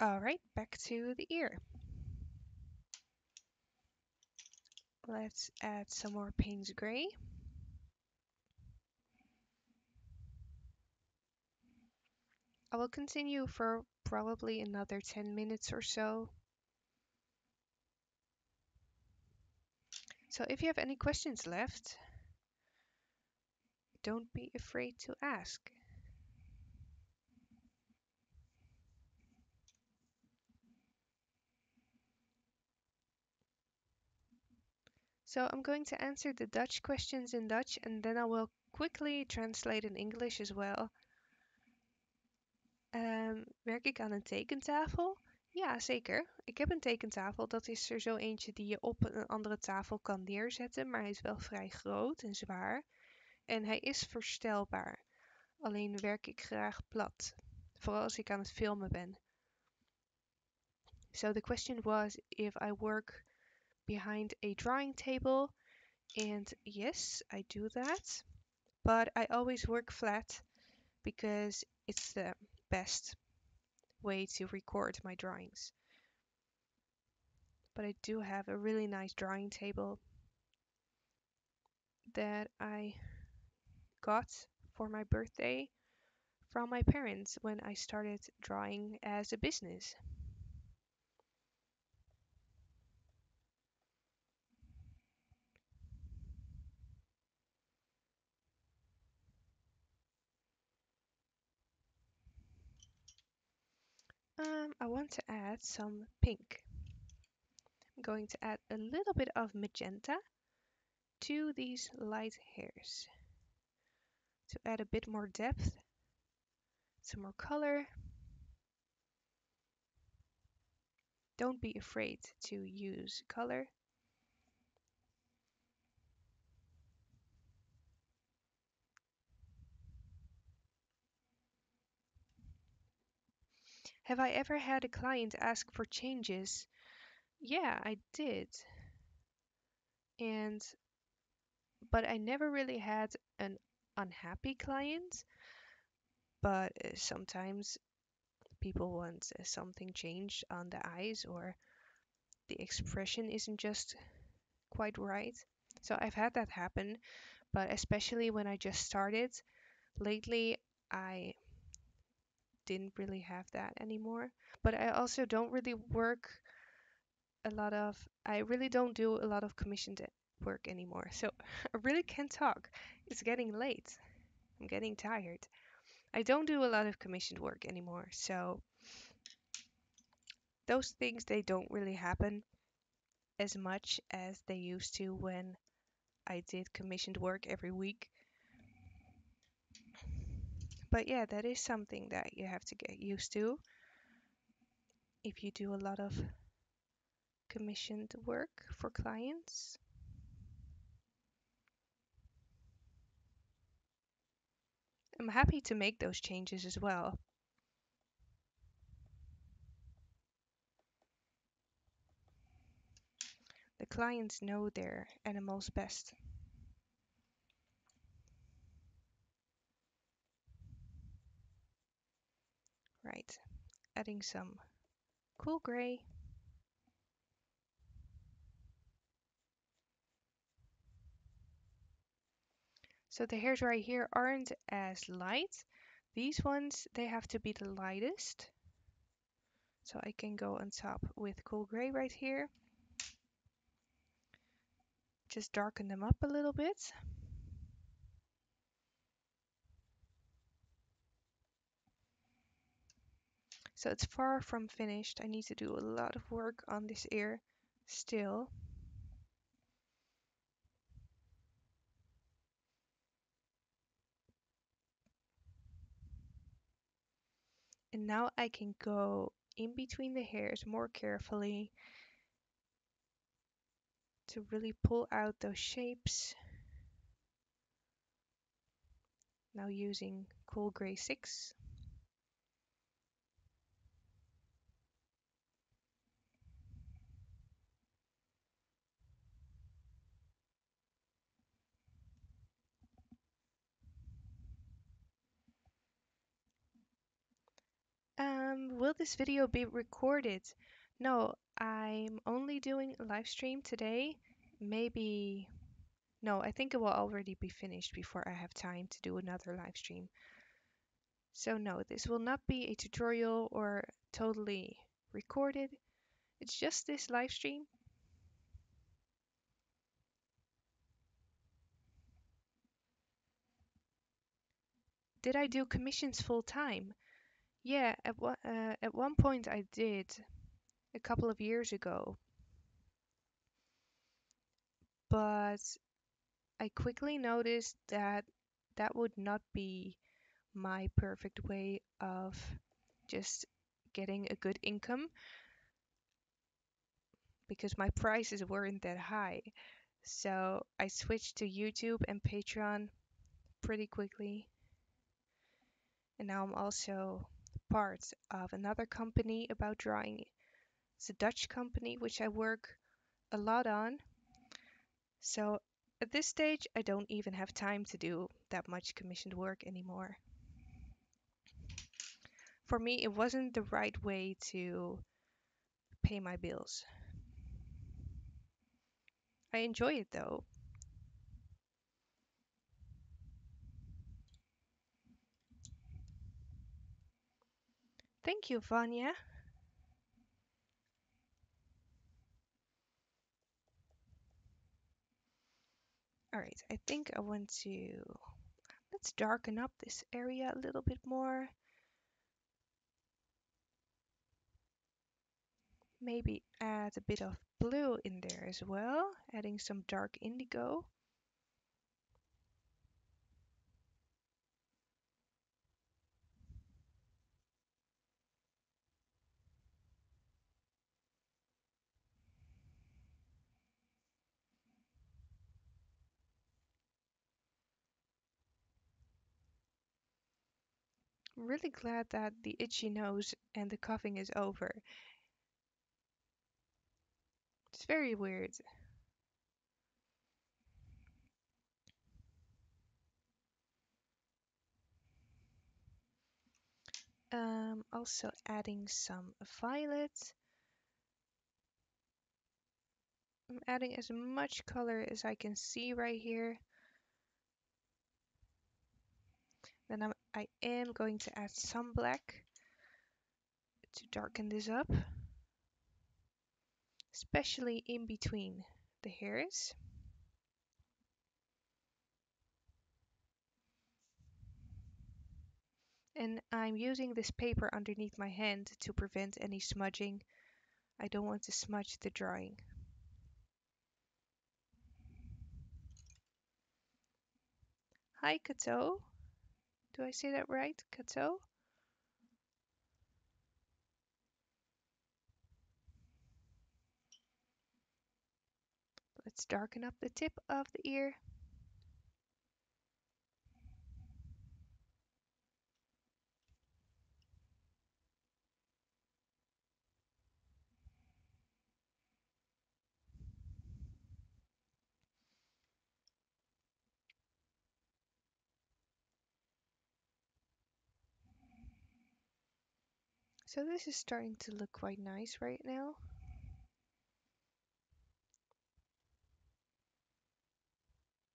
All right, back to the ear. Let's add some more Payne's Gray. I will continue for probably another 10 minutes or so. So if you have any questions left, don't be afraid to ask. So I'm going to answer the Dutch questions in Dutch and then I will quickly translate in English as well. Um, werk ik aan een tekentafel? Ja, zeker. Ik heb een tekentafel. Dat is er zo eentje die je op een andere tafel kan neerzetten, maar hij is wel vrij groot en zwaar. En hij is verstelbaar. Alleen werk ik graag plat, vooral als ik aan het filmen ben. So the question was if I work behind a drawing table and yes, I do that. But I always work flat because it's the best way to record my drawings. But I do have a really nice drawing table that I got for my birthday from my parents when I started drawing as a business. Um, I want to add some pink. I'm going to add a little bit of magenta to these light hairs to add a bit more depth, some more color. Don't be afraid to use color. Have I ever had a client ask for changes? Yeah, I did. And but I never really had an unhappy client. But uh, sometimes people want uh, something changed on the eyes or the expression isn't just quite right. So I've had that happen, but especially when I just started, lately I didn't really have that anymore. But I also don't really work a lot of, I really don't do a lot of commissioned work anymore. So I really can't talk. It's getting late. I'm getting tired. I don't do a lot of commissioned work anymore. So those things, they don't really happen as much as they used to when I did commissioned work every week. But yeah, that is something that you have to get used to if you do a lot of commissioned work for clients. I'm happy to make those changes as well. The clients know their animals best. Right, adding some cool gray. So the hairs right here aren't as light. These ones, they have to be the lightest. So I can go on top with cool gray right here. Just darken them up a little bit. So it's far from finished. I need to do a lot of work on this ear still. And now I can go in between the hairs more carefully to really pull out those shapes. Now using Cool Gray 6. Um, will this video be recorded? No, I'm only doing a live stream today. Maybe, no, I think it will already be finished before I have time to do another live stream. So no, this will not be a tutorial or totally recorded. It's just this live stream. Did I do commissions full time? Yeah, at one uh, at one point I did a couple of years ago. But I quickly noticed that that would not be my perfect way of just getting a good income because my prices weren't that high. So I switched to YouTube and Patreon pretty quickly. And now I'm also part of another company about drawing. It's a Dutch company which I work a lot on. So at this stage, I don't even have time to do that much commissioned work anymore. For me, it wasn't the right way to pay my bills. I enjoy it though. Thank you, Vanya. Alright, I think I want to... Let's darken up this area a little bit more. Maybe add a bit of blue in there as well, adding some dark indigo. Really glad that the itchy nose and the coughing is over. It's very weird. Um, also adding some violet. I'm adding as much color as I can see right here. Then I'm, I am going to add some black to darken this up, especially in between the hairs. And I'm using this paper underneath my hand to prevent any smudging. I don't want to smudge the drawing. Hi, Kato. Do I say that right? Kato? Let's darken up the tip of the ear. So this is starting to look quite nice right now.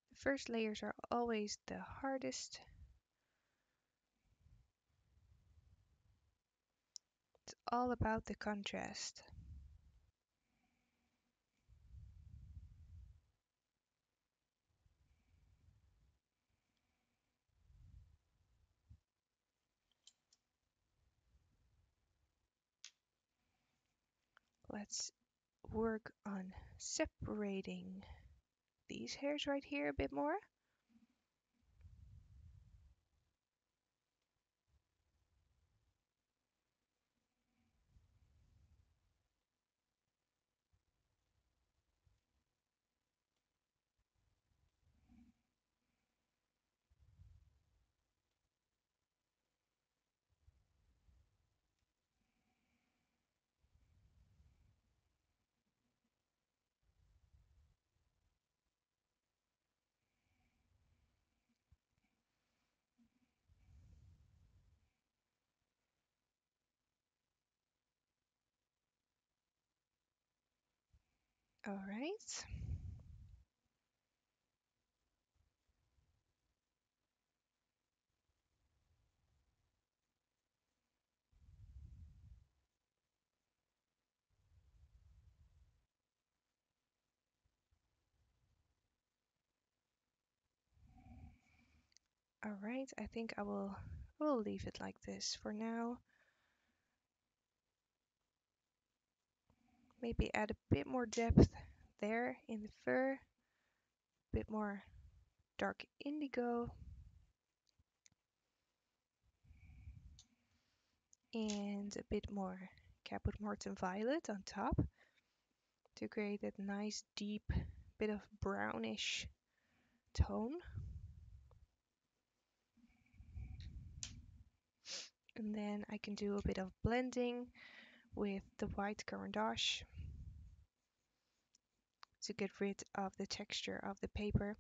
The first layers are always the hardest. It's all about the contrast. Let's work on separating these hairs right here a bit more. All right. All right, I think I will, I will leave it like this for now. Maybe add a bit more depth there in the fur, a bit more dark indigo. And a bit more Caput Mortuum Violet on top to create that nice deep bit of brownish tone. And then I can do a bit of blending with the white Caran d'Ache to get rid of the texture of the paper.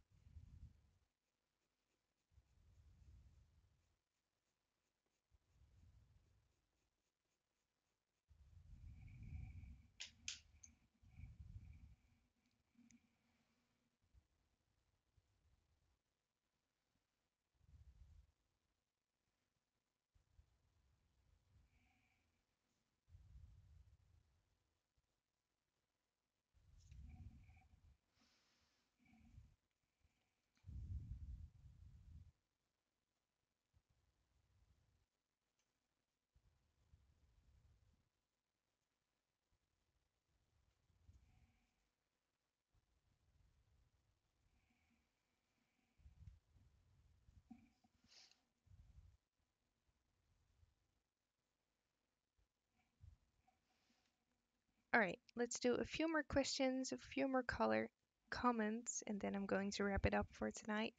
All right, let's do a few more questions, a few more color comments, and then I'm going to wrap it up for tonight.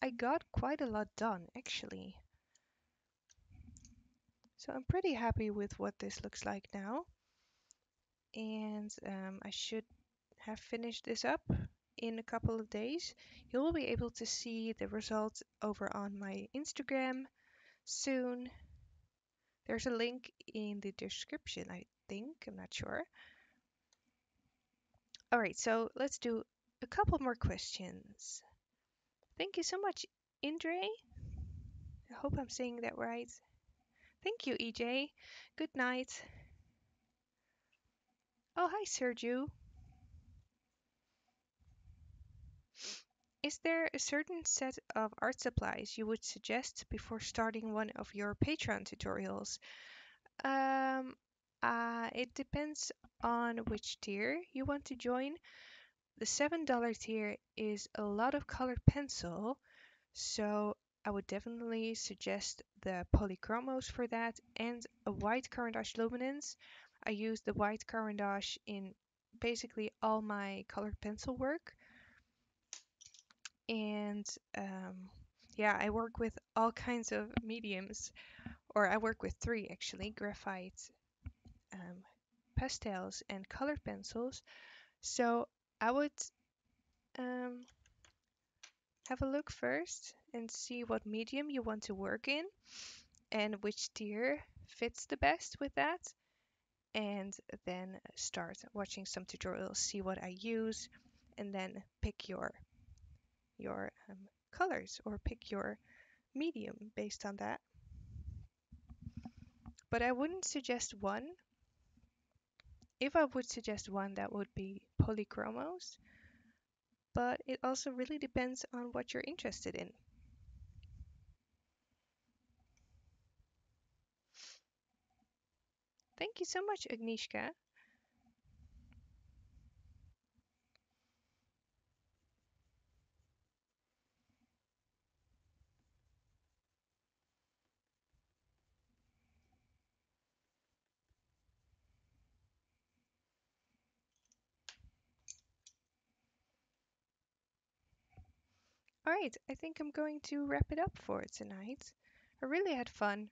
I got quite a lot done actually. So I'm pretty happy with what this looks like now. And um, I should have finished this up in a couple of days. You will be able to see the results over on my Instagram soon. There's a link in the description, I think. I'm not sure. All right, so let's do a couple more questions. Thank you so much, Indre. I hope I'm saying that right. Thank you, EJ. Good night. Oh, hi, Sergio. Is there a certain set of art supplies you would suggest before starting one of your Patreon tutorials? Um, uh, it depends on which tier you want to join. The $7 tier is a lot of colored pencil, so I would definitely suggest the Polychromos for that and a white Caran d'Ache luminance. I use the white Caran d'Ache in basically all my colored pencil work and um, yeah, I work with all kinds of mediums, or I work with three actually graphite, um, pastels, and colored pencils. So I would um, have a look first and see what medium you want to work in and which tier fits the best with that. And then start watching some tutorials, see what I use, and then pick your your um, colors or pick your medium based on that. But I wouldn't suggest one. If I would suggest one, that would be Polychromos. But it also really depends on what you're interested in. Thank you so much, Agnieszka. Alright, I think I'm going to wrap it up for tonight. I really had fun,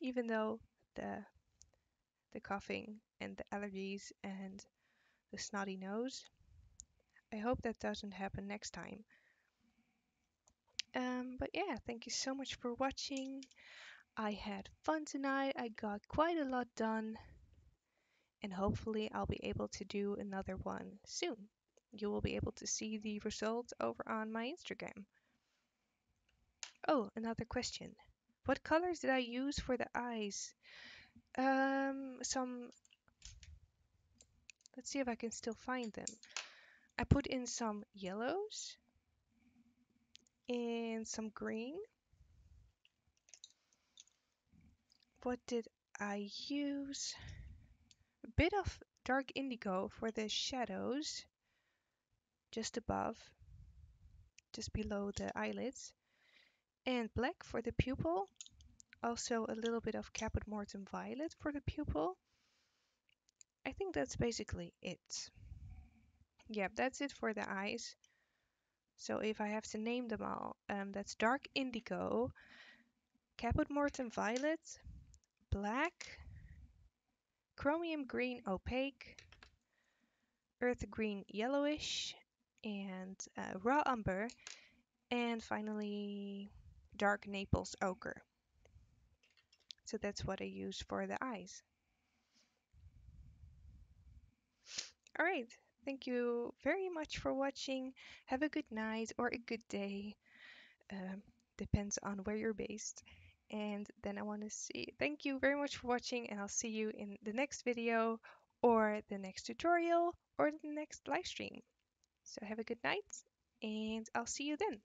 even though the the coughing and the allergies and the snotty nose. I hope that doesn't happen next time. Um, but yeah, thank you so much for watching. I had fun tonight. I got quite a lot done. And hopefully I'll be able to do another one soon. You will be able to see the results over on my Instagram. Oh, another question. What colors did I use for the eyes? Um, some... Let's see if I can still find them. I put in some yellows and some green. What did I use? A bit of dark indigo for the shadows just above, just below the eyelids, and black for the pupil. Also a little bit of Caput Mortuum violet for the pupil. I think that's basically it. Yeah, that's it for the eyes. So if I have to name them all, um, that's dark indigo, Caput Mortuum violet, black, chromium green opaque, earth green yellowish, and uh, raw umber, and finally dark Naples ochre. So that's what I use for the eyes. Alright, thank you very much for watching. Have a good night or a good day. Um, depends on where you're based. And then I want to say thank you very much for watching and I'll see you in the next video or the next tutorial or the next live stream. So have a good night and I'll see you then.